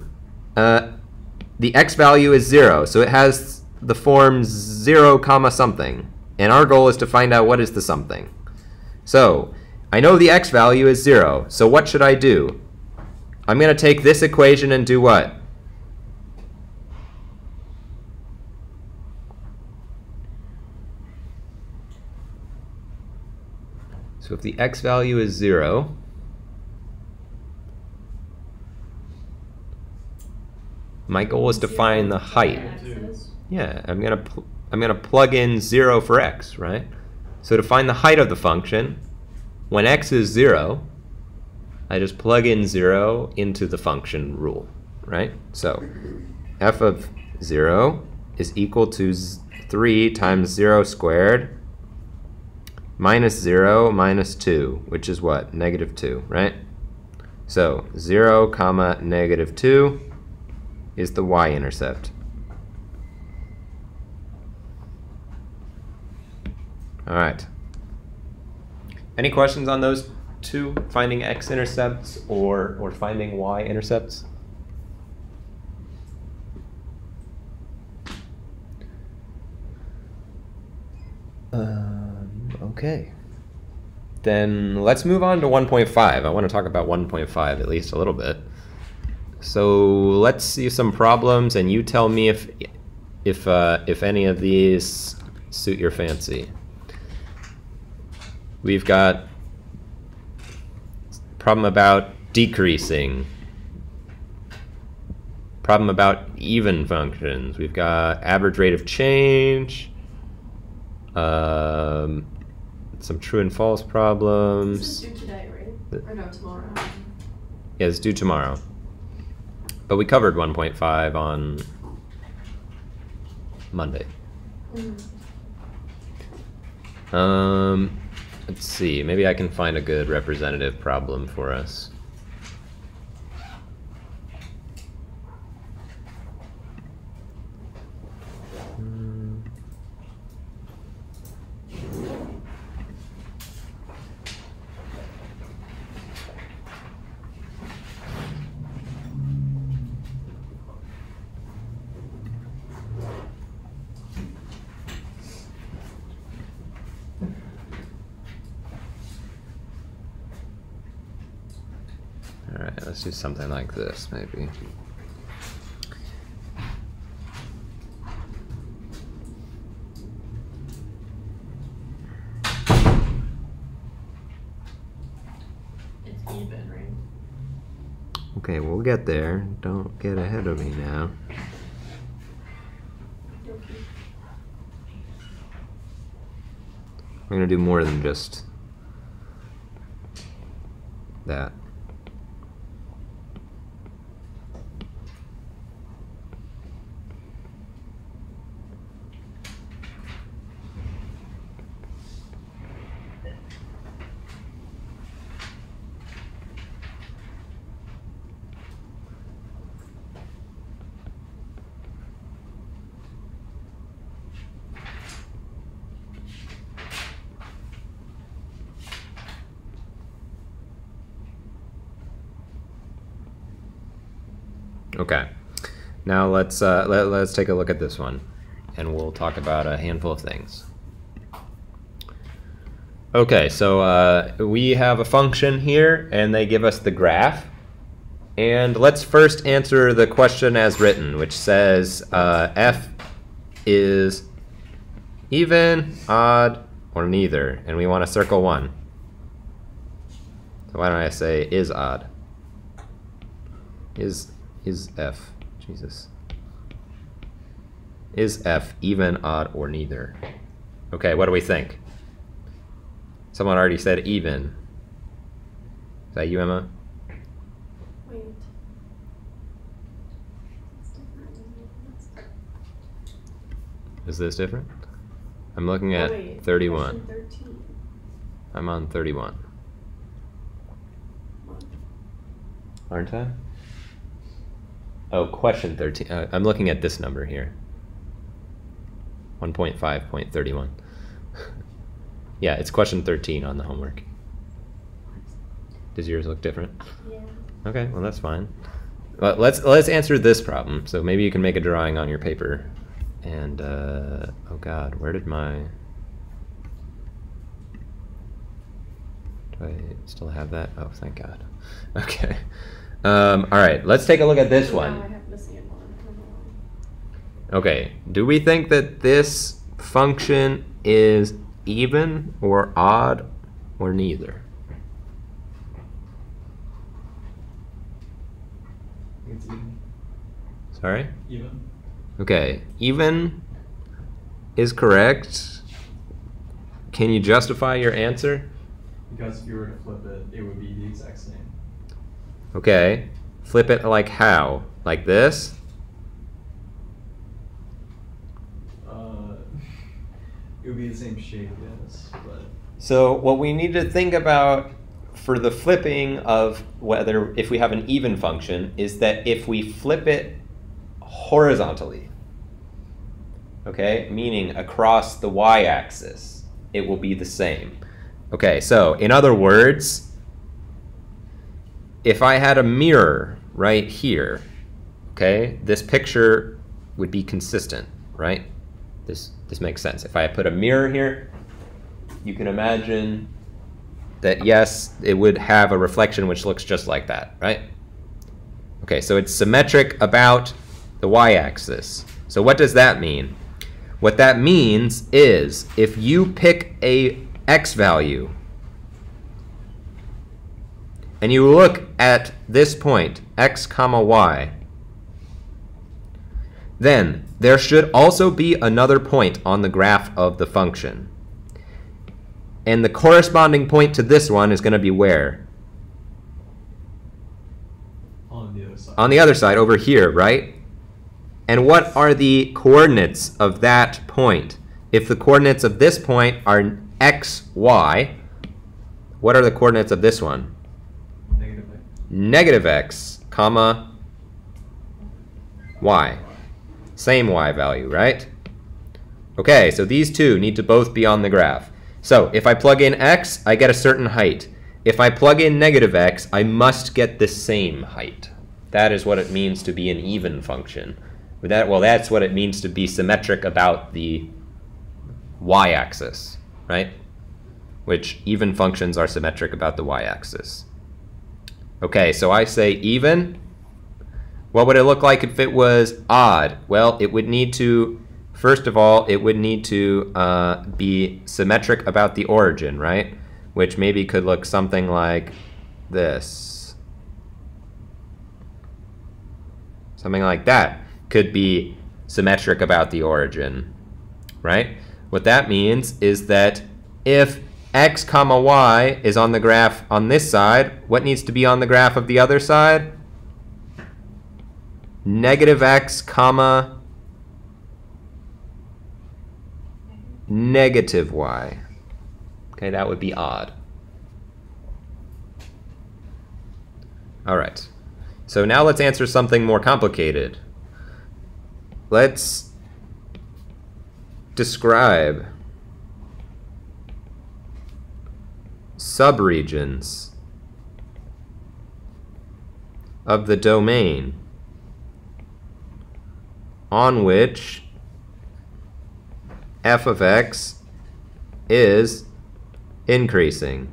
uh, the x value is zero, so it has the form zero comma something. And our goal is to find out what is the something. So, I know the x value is zero, so what should I do? I'm going to take this equation and do what? So if the x value is 0, my goal is to find the height. Yeah, I'm going to I'm going to plug in 0 for x, right? So to find the height of the function, when x is 0, I just plug in 0 into the function rule, right? So f of 0 is equal to 3 times 0 squared minus 0 minus 2, which is what? Negative 2, right? So 0 comma negative 2 is the y-intercept. All right. Any questions on those two, finding x-intercepts or, or finding y-intercepts? Um, okay. Then let's move on to 1.5. I want to talk about 1.5 at least a little bit. So let's see some problems, and you tell me if if uh, if any of these suit your fancy. We've got problem about decreasing. Problem about even functions. We've got average rate of change. Um, some true and false problems. due today, right? Or no, tomorrow. Yeah, it's due tomorrow. But we covered 1.5 on Monday. Mhm. Um, let's see. Maybe I can find a good representative problem for us. Hmm. All right, let's do something like this, maybe. It's even, right? Okay, we'll get there. Don't get ahead of me now. We're gonna do more than just that. Okay. Now let's uh, let, let's take a look at this one, and we'll talk about a handful of things. Okay, so uh, we have a function here, and they give us the graph. And let's first answer the question as written, which says uh, f is even, odd, or neither, and we want to circle one. So why don't I say is odd? Is is f Jesus is f even, odd, or neither? Okay, what do we think? Someone already said even. Is that you, Emma? Wait. Is this different? I'm looking Oh, at wait, 31. I'm on 31. Aren't I? Oh, question 13. Uh, I'm looking at this number here. 1.5.31. yeah, it's question 13 on the homework. Does yours look different? Yeah. Okay, well that's fine. Let's let's answer this problem. So maybe you can make a drawing on your paper. And uh, oh god, where did my do I still have that? Oh, thank God. Okay. Um, all right, let's take a look at this Now I have one. I don't know. Okay, do we think that this function is even or odd or neither? It's even. Sorry? Even. Okay, even is correct. Can you justify your answer? Because if you were to flip it, it would be the exact same. Okay, flip it like how? Like this? Uh, it would be the same shape, yes, but So what we need to think about for the flipping of whether if we have an even function is that if we flip it horizontally, okay, meaning across the y-axis, it will be the same. Okay, so in other words, if I had a mirror right here, okay, this picture would be consistent, right? This this makes sense. If I put a mirror here, you can imagine that yes, it would have a reflection which looks just like that, right? Okay, so it's symmetric about the y-axis. So what does that mean? What that means is if you pick a x value and you look at this point, x comma y, then there should also be another point on the graph of the function. And the corresponding point to this one is going to be where? on the other side. On the other side, over here, right? And what are the coordinates of that point? If the coordinates of this point are x, y, what are the coordinates of this one? Negative x. Negative x, comma, y. Same y value, right? Okay, so these two need to both be on the graph. So if I plug in x, I get a certain height. If I plug in negative x, I must get the same height. That is what it means to be an even function. That, well, that's what it means to be symmetric about the y-axis, right? Which even functions are symmetric about the y-axis. Okay, so I say even. What would it look like if it was odd? Well, it would need to, first of all, it would need to uh, be symmetric about the origin, right? Which maybe could look something like this. Something like that could be symmetric about the origin, right? What that means is that if x comma y is on the graph on this side, what needs to be on the graph of the other side? Negative x comma negative y. Okay, that would be odd. All right. So now let's answer something more complicated. Let's describe subregions of the domain on which f of x is increasing.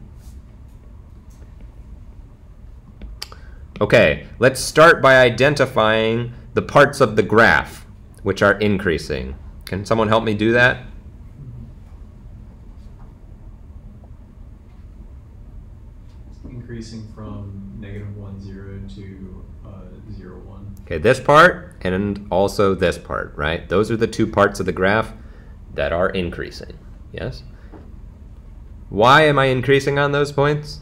Okay, let's start by identifying the parts of the graph which are increasing. Can someone help me do that? Increasing from negative 1, 0 to uh, 0, 1. Okay, this part and also this part, right? Those are the two parts of the graph that are increasing, yes? Why am I increasing on those points?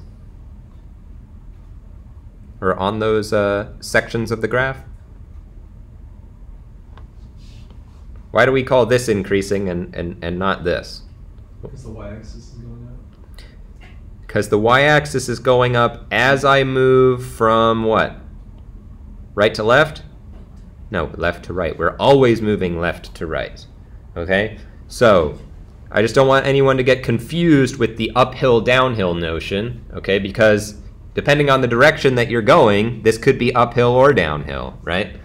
Or on those uh, sections of the graph? Why do we call this increasing and, and, and not this? Because the y-axis is going up. Because the y-axis is going up as I move from what? Right to left? No, left to right. We're always moving left to right. Okay? So, I just don't want anyone to get confused with the uphill downhill notion, okay? Because depending on the direction that you're going, this could be uphill or downhill, right?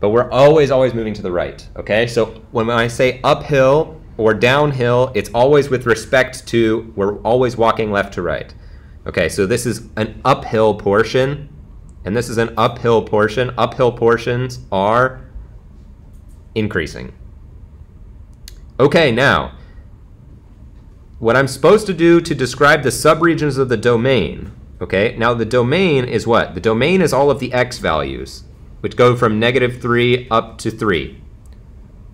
But we're always, always moving to the right, okay? So when I say uphill or downhill, it's always with respect to, we're always walking left to right. Okay, so this is an uphill portion, and this is an uphill portion. Uphill portions are increasing. Okay, now, what I'm supposed to do to describe the subregions of the domain, okay, now the domain is what? The domain is all of the x values, which go from negative 3 up to 3.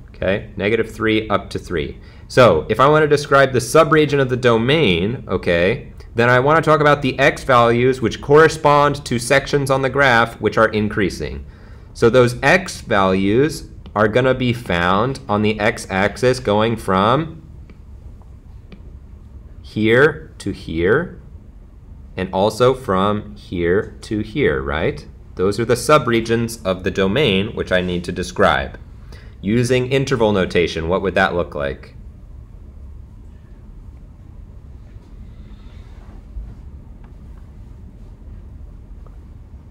Okay, negative 3 up to 3. So if I want to describe the subregion of the domain, okay, then I want to talk about the x values which correspond to sections on the graph which are increasing. So those x values are going to be found on the x-axis going from here to here and also from here to here, right? Those are the subregions of the domain which I need to describe. Using interval notation, what would that look like?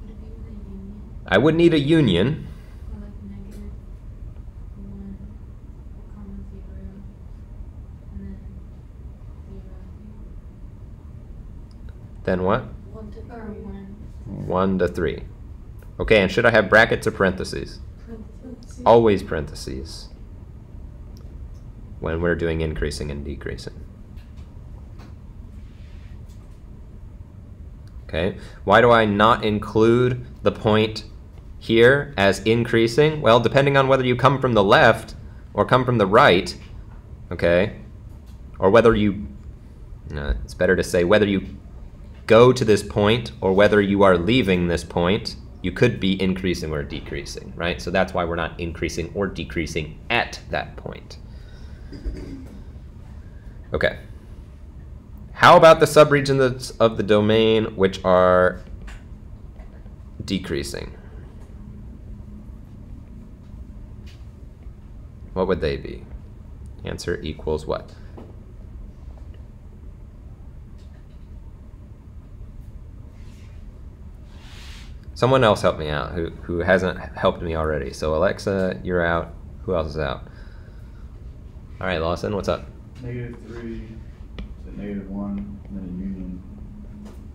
Would it be with a union I would need a union. or like negative one comma zero and then what? One to one. 1 to 3. Okay, and should I have brackets or parentheses? Parentheses. Always parentheses when we're doing increasing and decreasing. Okay, why do I not include the point here as increasing? Well, depending on whether you come from the left or come from the right, okay, or whether you, no, it's better to say whether you go to this point or whether you are leaving this point, you could be increasing or decreasing, right? So that's why we're not increasing or decreasing at that point. Okay. How about the subregions of the domain which are decreasing? What would they be? Answer equals what? Someone else help me out who, who hasn't helped me already. So Alexa, you're out. Who else is out? All right, Lawson, what's up? Negative three to negative one, and then a union,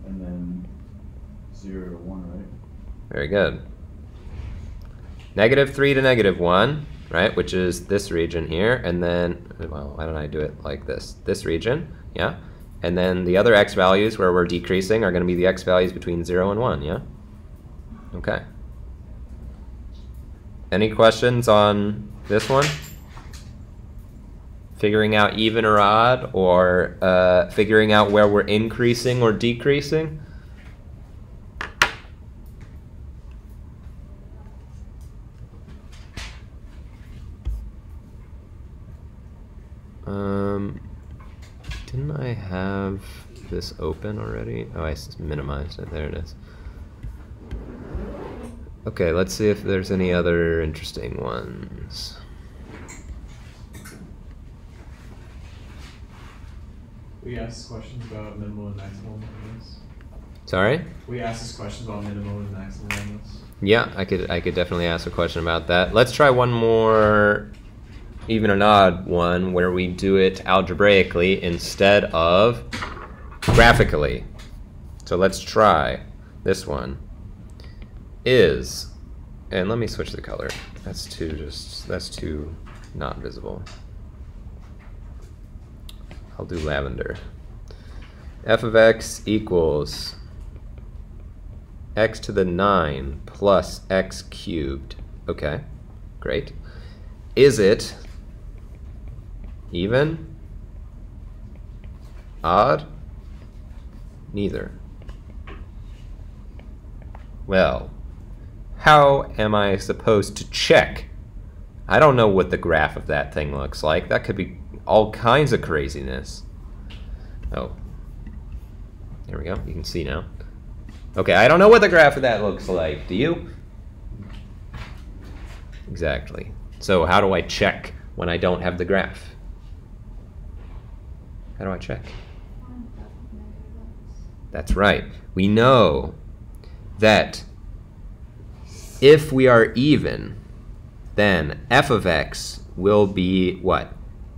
and then zero to one, right? Very good. Negative 3 to negative 1, right, which is this region here, and then, well, why don't I do it like this? This region, yeah? And then the other x values where we're decreasing are going to be the x values between 0 and 1, yeah? Okay. Any questions on this one? Figuring out even or odd, or uh, figuring out where we're increasing or decreasing? Um, didn't I have this open already? Oh, I minimized it. There it is. Okay, let's see if there's any other interesting ones. We asked questions about minimum and maximum on this. Sorry? We asked this question about minimum and maximum on this. Yeah, I could I could definitely ask a question about that. Let's try one more even an odd one where we do it algebraically instead of graphically. So let's try this one. Is and let me switch the color. That's too just that's too not visible. I'll do lavender. f of x equals x to the 9 plus x cubed. Okay, great. Is it even? Odd? Neither. Well, how am I supposed to check? I don't know what the graph of that thing looks like. That could be all kinds of craziness. Oh. There we go. You can see now. Okay, I don't know what the graph of that looks like. Do you? Exactly. So how do I check when I don't have the graph? How do I check? That's right. We know that if we are even, then f of x will be what?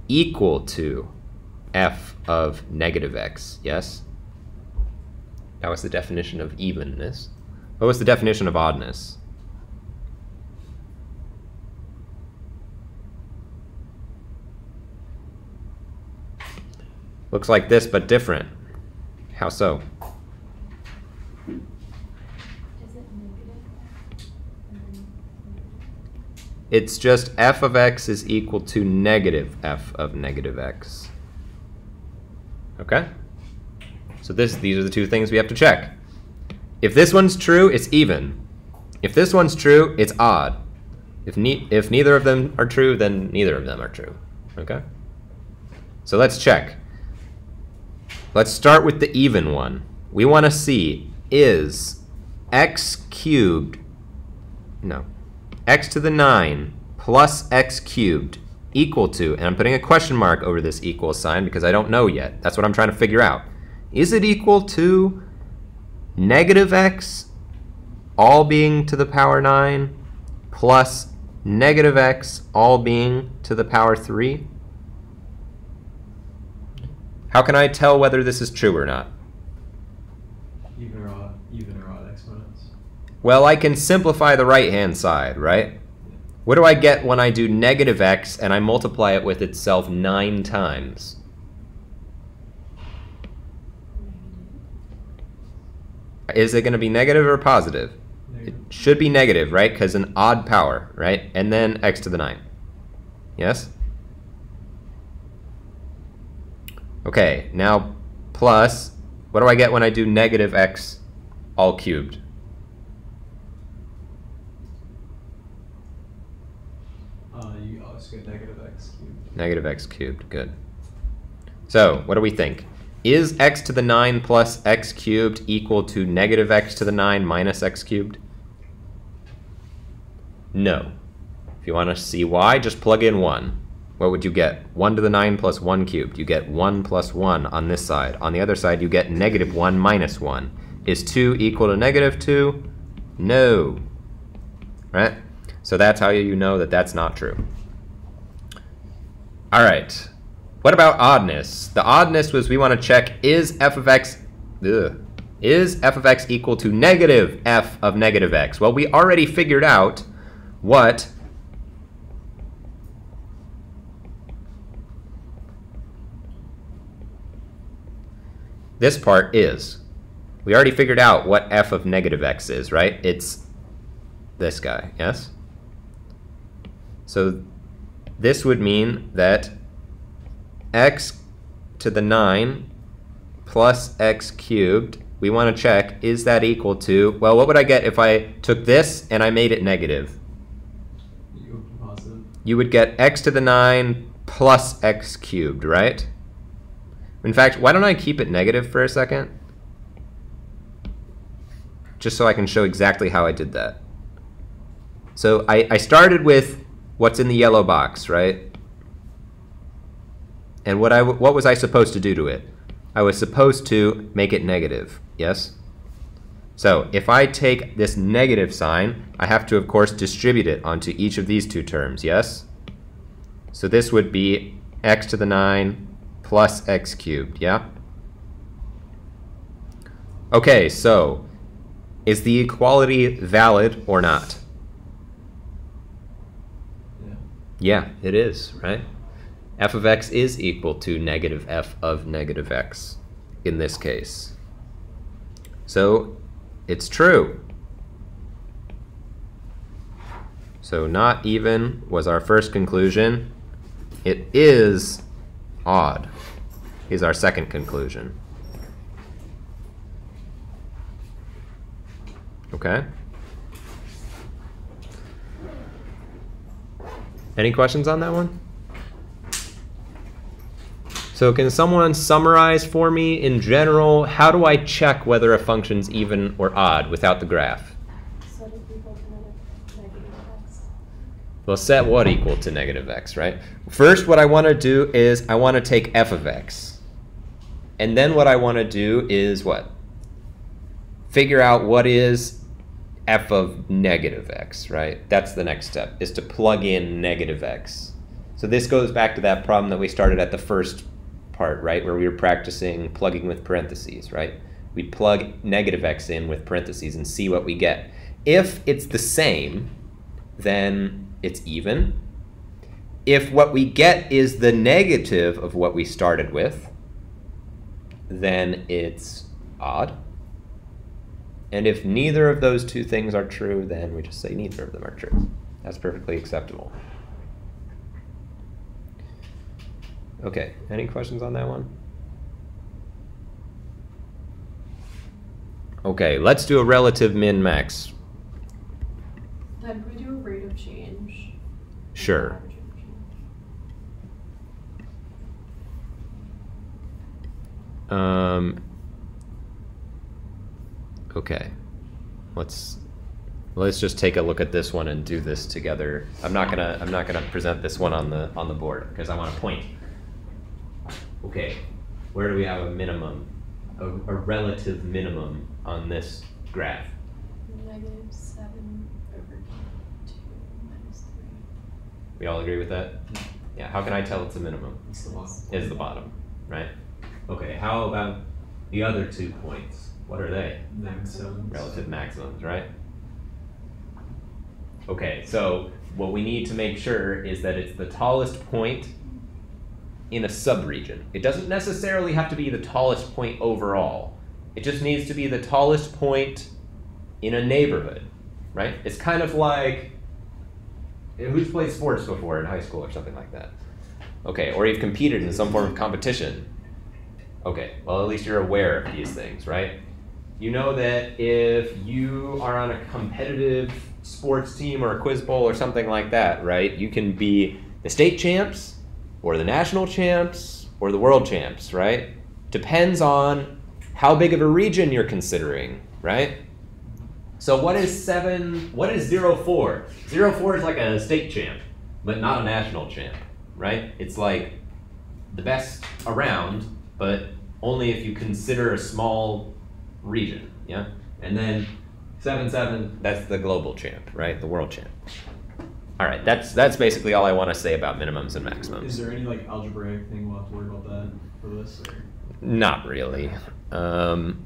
Equal to f of negative x, yes? That was the definition of evenness. What was the definition of oddness? Looks like this, but different. How so? It's just f of x is equal to negative f of negative x. Okay? So this these are the two things we have to check. If this one's true, it's even. If this one's true, it's odd. If ne if neither of them are true, then neither of them are true. Okay? So let's check. Let's start with the even one. We want to see is x cubed no x to the 9 plus x cubed equal to, and I'm putting a question mark over this equal sign because I don't know yet. That's what I'm trying to figure out. Is it equal to negative x, all being to the power 9, plus negative x, all being to the power 3? How can I tell whether this is true or not? Even or odd, even or odd exponents. Well, I can simplify the right-hand side, right? What do I get when I do negative x and I multiply it with itself nine times? Is it going to be negative or positive? It should be negative, right? Because an odd power, right? And then x to the 9. Yes? Okay, now plus, what do I get when I do negative x all cubed? Uh, you always get negative x cubed. Negative x cubed, good. So, what do we think? Is x to the 9 plus x cubed equal to negative x to the 9 minus x cubed? No. If you want to see why, just plug in 1. What would you get? 1 to the 9 plus 1 cubed. You get 1 plus 1 on this side. On the other side, you get negative 1 minus 1. Is 2 equal to negative 2? No. Right? So that's how you know that that's not true. All right. What about oddness? The oddness was we want to check is f of x ugh, is f of x equal to negative f of negative x? Well, we already figured out what this part is. We already figured out what f of negative x is, right? It's this guy, yes? So this would mean that x to the 9 plus x cubed, we want to check, is that equal to, well, what would I get if I took this and I made it negative? You go positive. You would get x to the 9 plus x cubed, right? In fact, why don't I keep it negative for a second? Just so I can show exactly how I did that. So I, I started with what's in the yellow box, right? And what I what was I supposed to do to it? I was supposed to make it negative, yes? So if I take this negative sign, I have to, of course, distribute it onto each of these two terms, yes? So this would be x to the 9 plus x cubed, yeah? Okay, so is the equality valid or not? Yeah. Yeah, it is, right? f of x is equal to negative f of negative x in this case. So it's true. So not even was our first conclusion. It is odd is our second conclusion. Okay? Any questions on that one? So can someone summarize for me in general, how do I check whether a function's even or odd without the graph? Set equal to negative, negative x. Well, set what equal to negative x, right? First, what I want to do is I want to take f of x. And then what I want to do is what? Figure out what is f of negative x, right? That's the next step, is to plug in negative x. So this goes back to that problem that we started at the first part, right? Where we were practicing plugging with parentheses, right? We plug negative x in with parentheses and see what we get. If it's the same, then it's even. If what we get is the negative of what we started with, then it's odd. And if neither of those two things are true, then we just say neither of them are true. That's perfectly acceptable. Okay, any questions on that one? Okay, let's do a relative min max. Then could we do a rate of change? Sure. Average rate of change. Um, okay, let's let's just take a look at this one and do this together. I'm not gonna I'm not gonna present this one on the on the board because I want to point. Okay, where do we have a minimum, a, a relative minimum on this graph? Negative seven over two minus three. We all agree with that? Yeah. How can I tell it's a minimum? It's the bottom. Is the bottom, right? Okay. How about the other two points? What are they? Maximum. relative maximums, right? Okay, so what we need to make sure is that it's the tallest point in a subregion. It doesn't necessarily have to be the tallest point overall. It just needs to be the tallest point in a neighborhood, right? It's kind of like eh, who's played sports before in high school or something like that. Okay, or you've competed in some form of competition. Okay, well, at least you're aware of these things, right? You know that if you are on a competitive sports team or a quiz bowl or something like that, right, you can be the state champs or the national champs or the world champs, right? depends on how big of a region you're considering, right? So what is seven, what is zero four? Zero four is like a state champ, but not a national champ, right? It's like the best around, but only if you consider a small region, yeah? And then seven seven, that's the global champ, right? The world champ. All right, that's that's basically all I want to say about minimums and maximums. Is there any like algebraic thing we'll have to worry about that for this? Or? Not really. Um,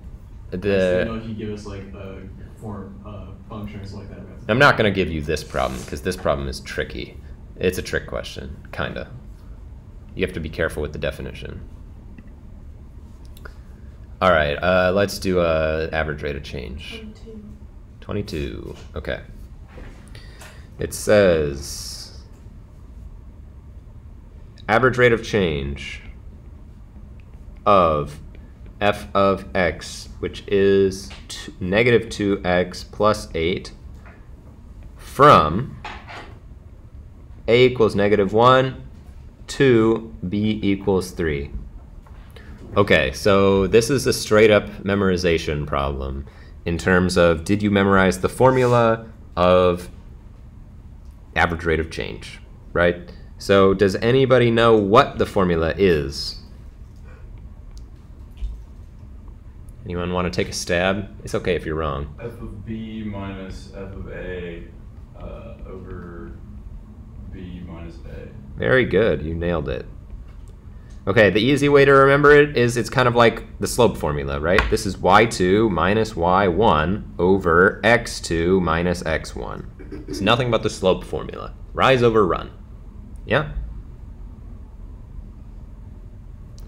didn't know the if you give us like a form, uh, function or something like that. we have to- I'm not going to give you this problem because this problem is tricky. It's a trick question, kinda. You have to be careful with the definition. All right, uh, let's do a average rate of change. Twenty-two. 22. Okay. It says average rate of change of f of x, which is t- negative 2x plus 8, from a equals negative 1 to b equals 3. Okay, so this is a straight up memorization problem in terms of did you memorize the formula of average rate of change, right? So does anybody know what the formula is? Anyone want to take a stab? It's okay if you're wrong. F of B minus F of A uh, over B minus A. Very good, you nailed it. Okay, the easy way to remember it is it's kind of like the slope formula, right? This is y2 minus y1 over x2 minus x1. It's nothing but the slope formula. Rise over run. Yeah?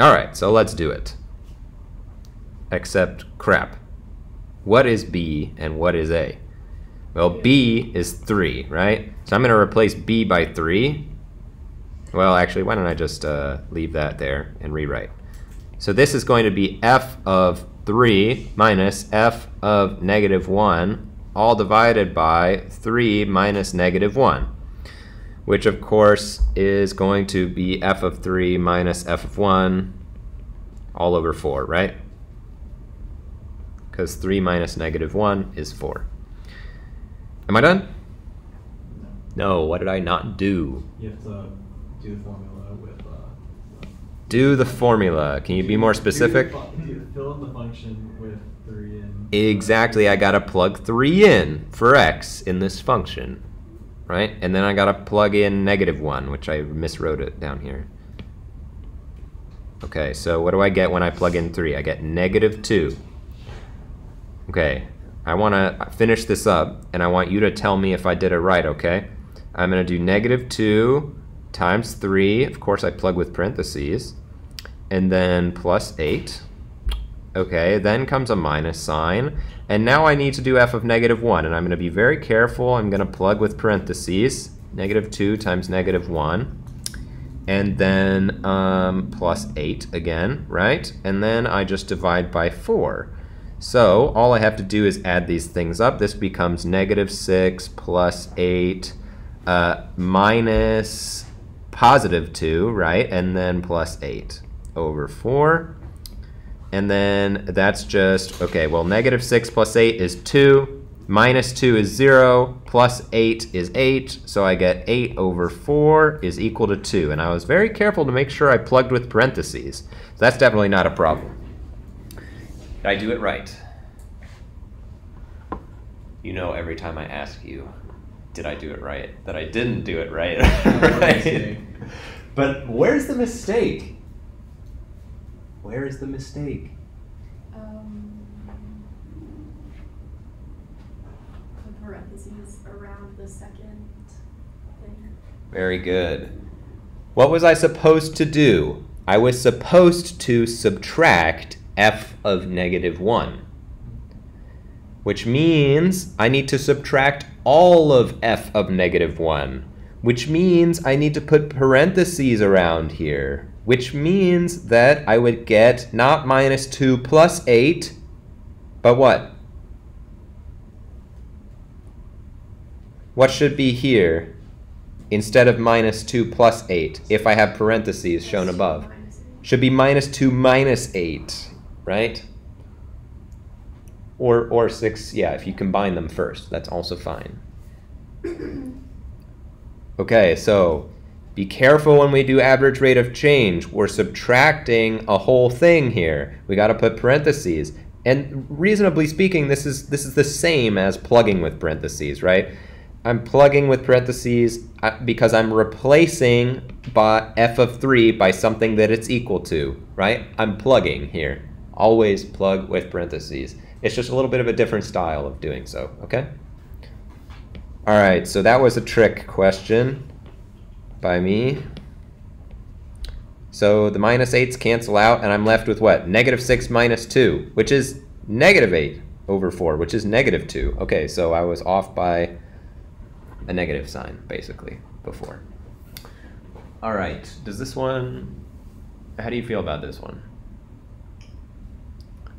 All right, so let's do it. Except crap. What is b and what is a? Well, b is 3, right? So I'm going to replace b by 3. Well, actually, why don't I just uh, leave that there and rewrite? So this is going to be f of 3 minus f of negative 1, all divided by 3 minus negative 1, which of course is going to be f of 3 minus f of 1 all over 4, right? Because 3 minus negative 1 is 4. Am I done? No, what did I not do? To do the formula with. Uh, Do the formula. Can you be more specific? do- Fill in the function with three and. Exactly, I gotta plug 3 in for x in this function, right? And then I gotta plug in negative 1, which I miswrote it down here. Okay, so what do I get when I plug in 3? I get negative 2. Okay, I wanna finish this up, and I want you to tell me if I did it right, okay? I'm gonna do negative 2 times 3, of course I plug with parentheses, and then plus 8. Okay, then comes a minus sign. And now I need to do f of negative 1. And I'm going to be very careful. I'm going to plug with parentheses. Negative 2 times negative 1. And then um, plus 8 again, right? And then I just divide by 4. So all I have to do is add these things up. This becomes negative 6 plus 8 uh, minus positive 2, right? And then plus 8 over 4. And then that's just, okay, well, negative 6 plus 8 is 2, minus 2 is 0, plus 8 is 8, so I get 8 over 4 is equal to 2. And I was very careful to make sure I plugged with parentheses. So that's definitely not a problem. Did I do it right? You know every time I ask you, did I do it right, that I didn't do it right. right? But where's the mistake? Where is the mistake? Um, parentheses around the second thing. Very good. What was I supposed to do? I was supposed to subtract f of negative 1. Which means I need to subtract all of f of negative 1. Which means I need to put parentheses around here. Which means that I would get not minus 2 plus 8, but what? What should be here instead of minus 2 plus 8 if I have parentheses shown above? should be minus 2 minus 8, right? Or, or 6, yeah, if you combine them first, that's also fine. Okay, so be careful when we do average rate of change. We're subtracting a whole thing here. We got to put parentheses. And reasonably speaking, this is this is the same as plugging with parentheses, right? I'm plugging with parentheses uh, because I'm replacing by f of 3 by something that it's equal to, right? I'm plugging here. Always plug with parentheses. It's just a little bit of a different style of doing so, okay? All right, so that was a trick question by me. So the minus 8s cancel out, and I'm left with what? Negative 6 minus 2, which is negative 8 over 4, which is negative 2. Okay, so I was off by a negative sign, basically, before. All right, does this one, how do you feel about this one?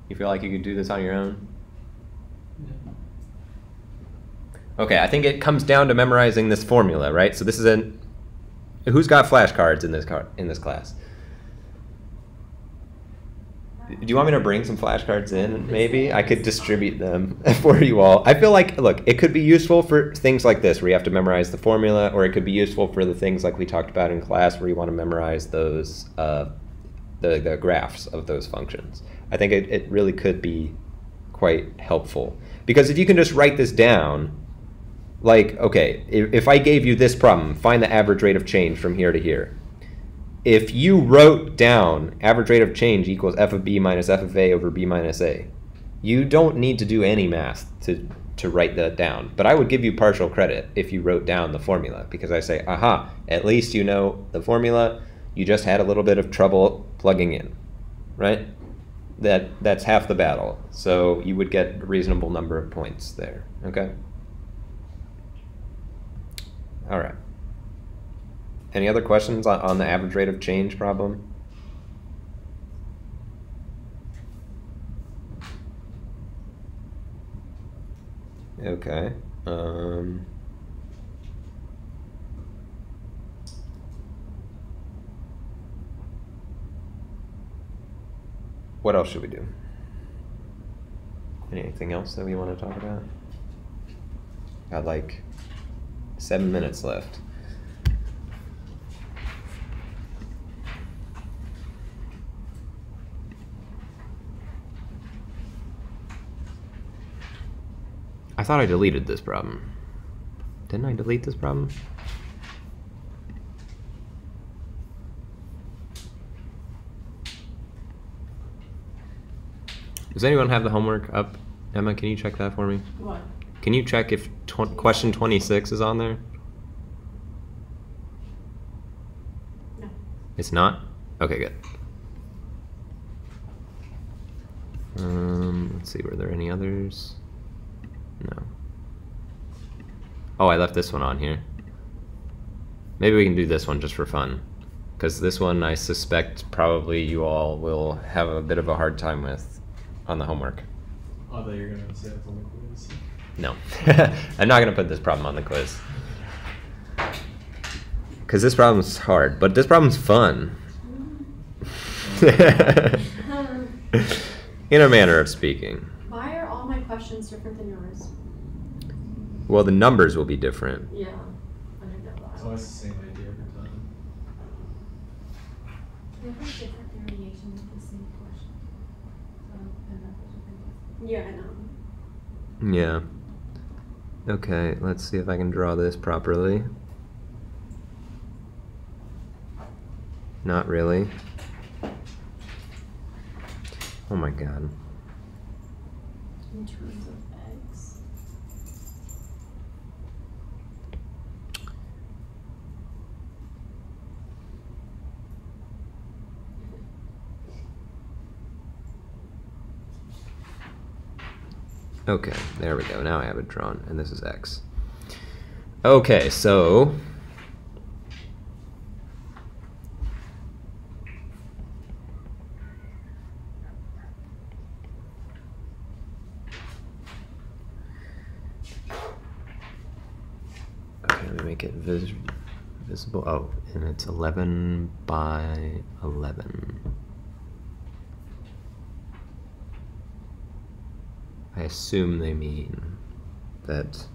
You feel like you could do this on your own? Okay, I think it comes down to memorizing this formula, right? So this is an who's got flashcards in this car in this class? Do you want me to bring some flashcards in? Maybe I could distribute them for you all. I feel like look, it could be useful for things like this where you have to memorize the formula, or it could be useful for the things like we talked about in class where you want to memorize those uh, the the graphs of those functions. I think it, it really could be quite helpful because if you can just write this down like, okay, if, if I gave you this problem, find the average rate of change from here to here. If you wrote down average rate of change equals f of b minus f of a over b minus a, you don't need to do any math to, to write that down. But I would give you partial credit if you wrote down the formula because I say, aha, at least you know the formula. You just had a little bit of trouble plugging in, right? That that's half the battle. So you would get a reasonable number of points there. Okay. All right. Any other questions on, on the average rate of change problem? Okay. Um, what else should we do? Anything else that we want to talk about? Got like seven minutes left. I thought I deleted this problem. Didn't I delete this problem? Does anyone have the homework up? Emma, can you check that for me? What? Can you check if tw question 26 is on there? No. It's not? Okay, good. Um, let's see, were there any others? No. Oh, I left this one on here. Maybe we can do this one just for fun. Because this one I suspect probably you all will have a bit of a hard time with on the homework. Oh, I thought you were gonna say that's on the quiz. No. I'm not going to put this problem on the quiz. Because this problem's hard, but this problem's fun. In a manner of speaking. Why are all my questions different than yours? Well, the numbers will be different. Yeah, I know that. It's always the same idea every time. We have different variations of the same question. So, and that was a Yeah, I know. Yeah. Okay, let's see if I can draw this properly. Not really. Oh my god. In terms of eggs. Okay, there we go. Now I have it drawn, and this is x. Okay, so Okay, let me make it vis visible. Oh, and it's 11 by 11. Assume they mean that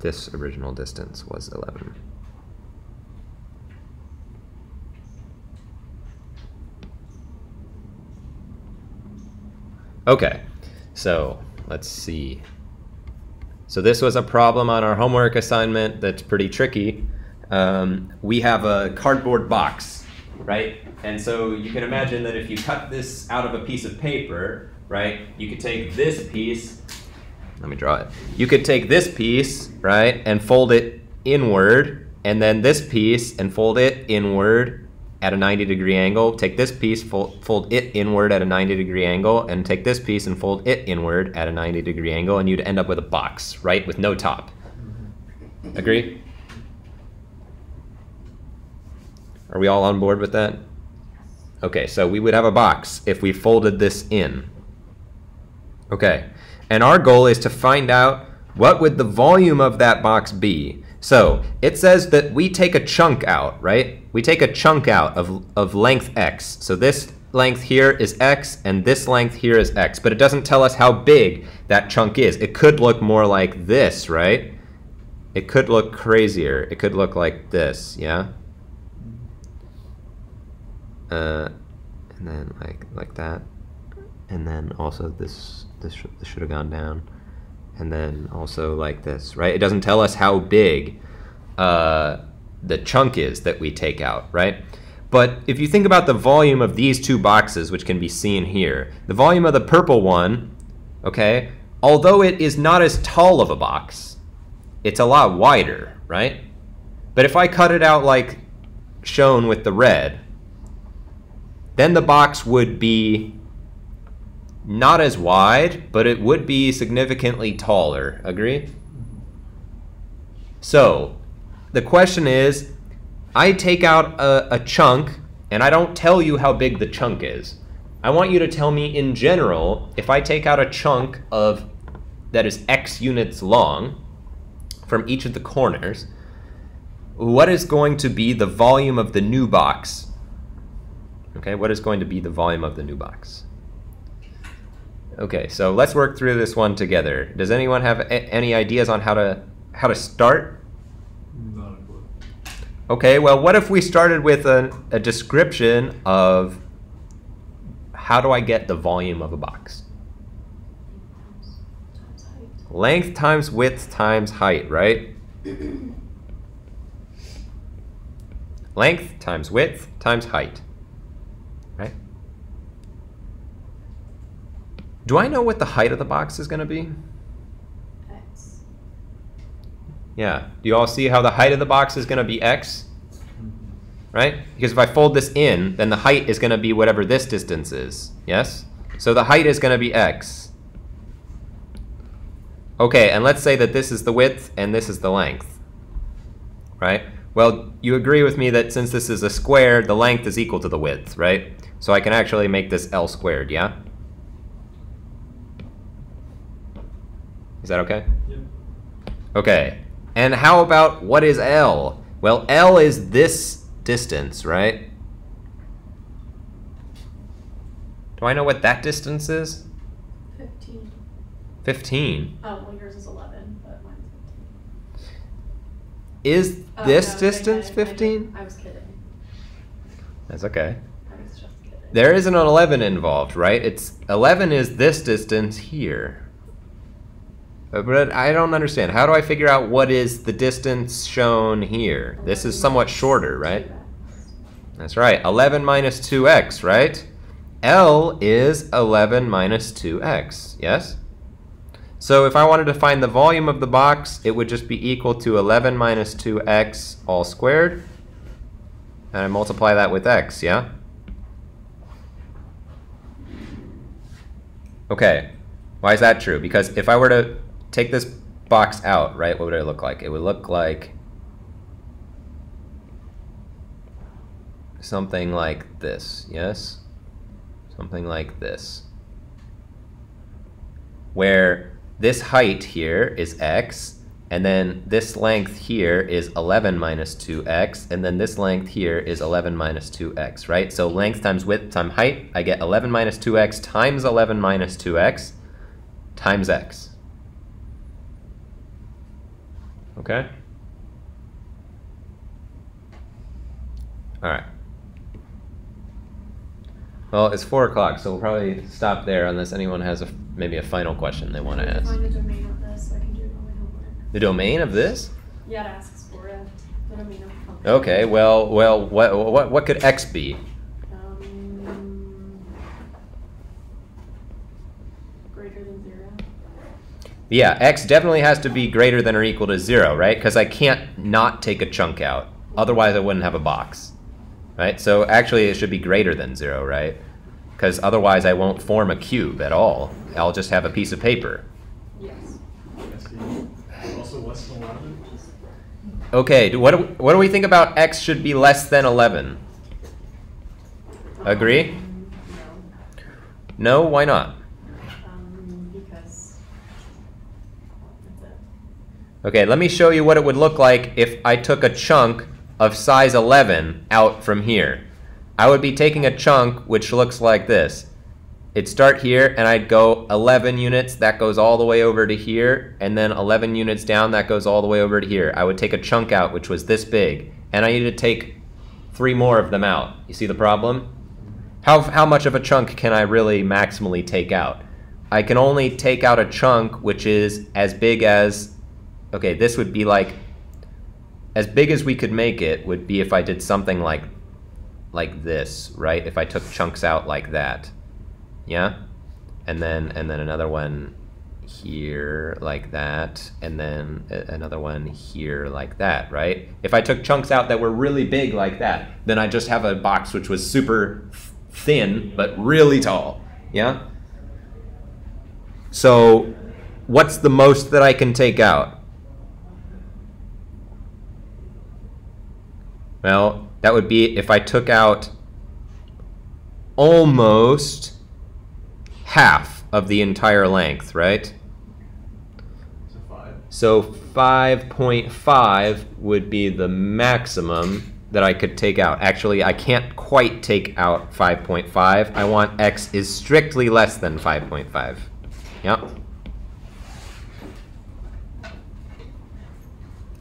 this original distance was 11. Okay, so let's see. So this was a problem on our homework assignment that's pretty tricky. Um, we have a cardboard box, right? And so you can imagine that if you cut this out of a piece of paper, right, you could take this piece, let me draw it. You could take this piece, right, and fold it inward, and then this piece and fold it inward at a 90 degree angle. Take this piece, fold, fold it inward at a 90 degree angle, and take this piece and fold it inward at a 90 degree angle, and you'd end up with a box, right, with no top. Agree? Are we all on board with that? Okay, so we would have a box if we folded this in. Okay, and our goal is to find out what would the volume of that box be. So it says that we take a chunk out, right? We take a chunk out of, of length x. So this length here is x, and this length here is x. But it doesn't tell us how big that chunk is. It could look more like this, right? It could look crazier. It could look like this, yeah? Uh, and then like like that. And then also this this, sh this should have gone down and then also like this, right? It doesn't tell us how big uh, the chunk is that we take out, right? But if you think about the volume of these two boxes, which can be seen here, the volume of the purple one, okay, although it is not as tall of a box, it's a lot wider, right? But if I cut it out like shown with the red, then the box would be not as wide, but it would be significantly taller. Agree? So, the question is I take out a, a, chunk and I don't tell you how big the chunk is. I want you to tell me in general if I take out a chunk of that is x units long from each of the corners, what is going to be the volume of the new box? Okay, what is going to be the volume of the new box? Okay, so let's work through this one together. Does anyone have any ideas on how to how to start? Not a clue. Okay, well, what if we started with a, a description of how do I get the volume of a box? Length times width times height, right? Length times width times height. Do I know what the height of the box is going to be? X. Yeah. Do you all see how the height of the box is going to be x? Right? Because if I fold this in, then the height is going to be whatever this distance is. Yes? So the height is going to be x. Okay, and let's say that this is the width and this is the length. Right? Well, you agree with me that since this is a square, the length is equal to the width, right? So I can actually make this L squared, yeah? Is that okay? Yep. Okay. And how about what is L? Well, L is this distance, right? Do I know what that distance is? Fifteen. 15. Oh, well, yours is eleven, but mine's fifteen. Is Oh, this no, distance I- I- I- 15? I was kidding. That's okay. I was just kidding. There isn't an 11 involved, right? It's 11 is this distance here. Uh, But I don't understand. How do I figure out what is the distance shown here? This is somewhat shorter, right? That's right. 11 minus 2x, right? L is 11 minus 2x, yes? So if I wanted to find the volume of the box, it would just be equal to 11 minus 2x all squared. And I multiply that with x, yeah? Okay, why is that true? Because if I were to take this box out, right, what would it look like? It would look like something like this, yes? Something like this. Where this height here is x, and then this length here is 11 minus 2x, and then this length here is 11 minus 2x, right? So length times width times height, I get 11 minus 2x times 11 minus 2x times x. Okay? All right. Well, it's four o'clock, so we'll probably stop there unless anyone has a, maybe a final question they want to ask. Find the domain of this so I can do it on my homework. The domain of this? Yeah, it asks for it. The domain of. Okay, well, well, what, what, what could x be? Um, greater than zero. Yeah, x definitely has to be greater than or equal to zero, right? Because I can't not take a chunk out. Otherwise, I wouldn't have a box, right? So actually, it should be greater than zero, right? Because otherwise, I won't form a cube at all. I'll just have a piece of paper. Yes. Okay, what, do, what do we think about x should be less than 11? Agree? No, why not? no. Um, because that's it. Okay, let me show you what it would look like if I took a chunk of size 11 out from here. I would be taking a chunk which looks like this. It'd start here and I'd go 11 units, that goes all the way over to here, and then 11 units down, that goes all the way over to here. I would take a chunk out which was this big, and I need to take three more of them out. You see the problem? How, how much of a chunk can I really maximally take out? I can only take out a chunk which is as big as okay, this would be like as big as we could make it would be if I did something like like this, right? If I took chunks out like that. Yeah? And then and then another one here like that and then another one here like that, right? If I took chunks out that were really big like that, then I just have a box which was super thin but really tall. Yeah? So what's the most that I can take out? Well, that would be if I took out almost half of the entire length, right? So five. So 5.5 would be the maximum that I could take out. Actually, I can't quite take out 5.5. I want x is strictly less than 5.5. Yep.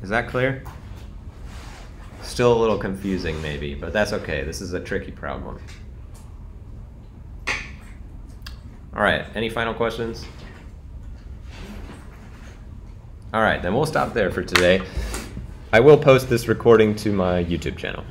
Is that clear? Still a little confusing maybe, but that's okay. This is a tricky problem. All right, any final questions? All right, then we'll stop there for today. I will post this recording to my YouTube channel.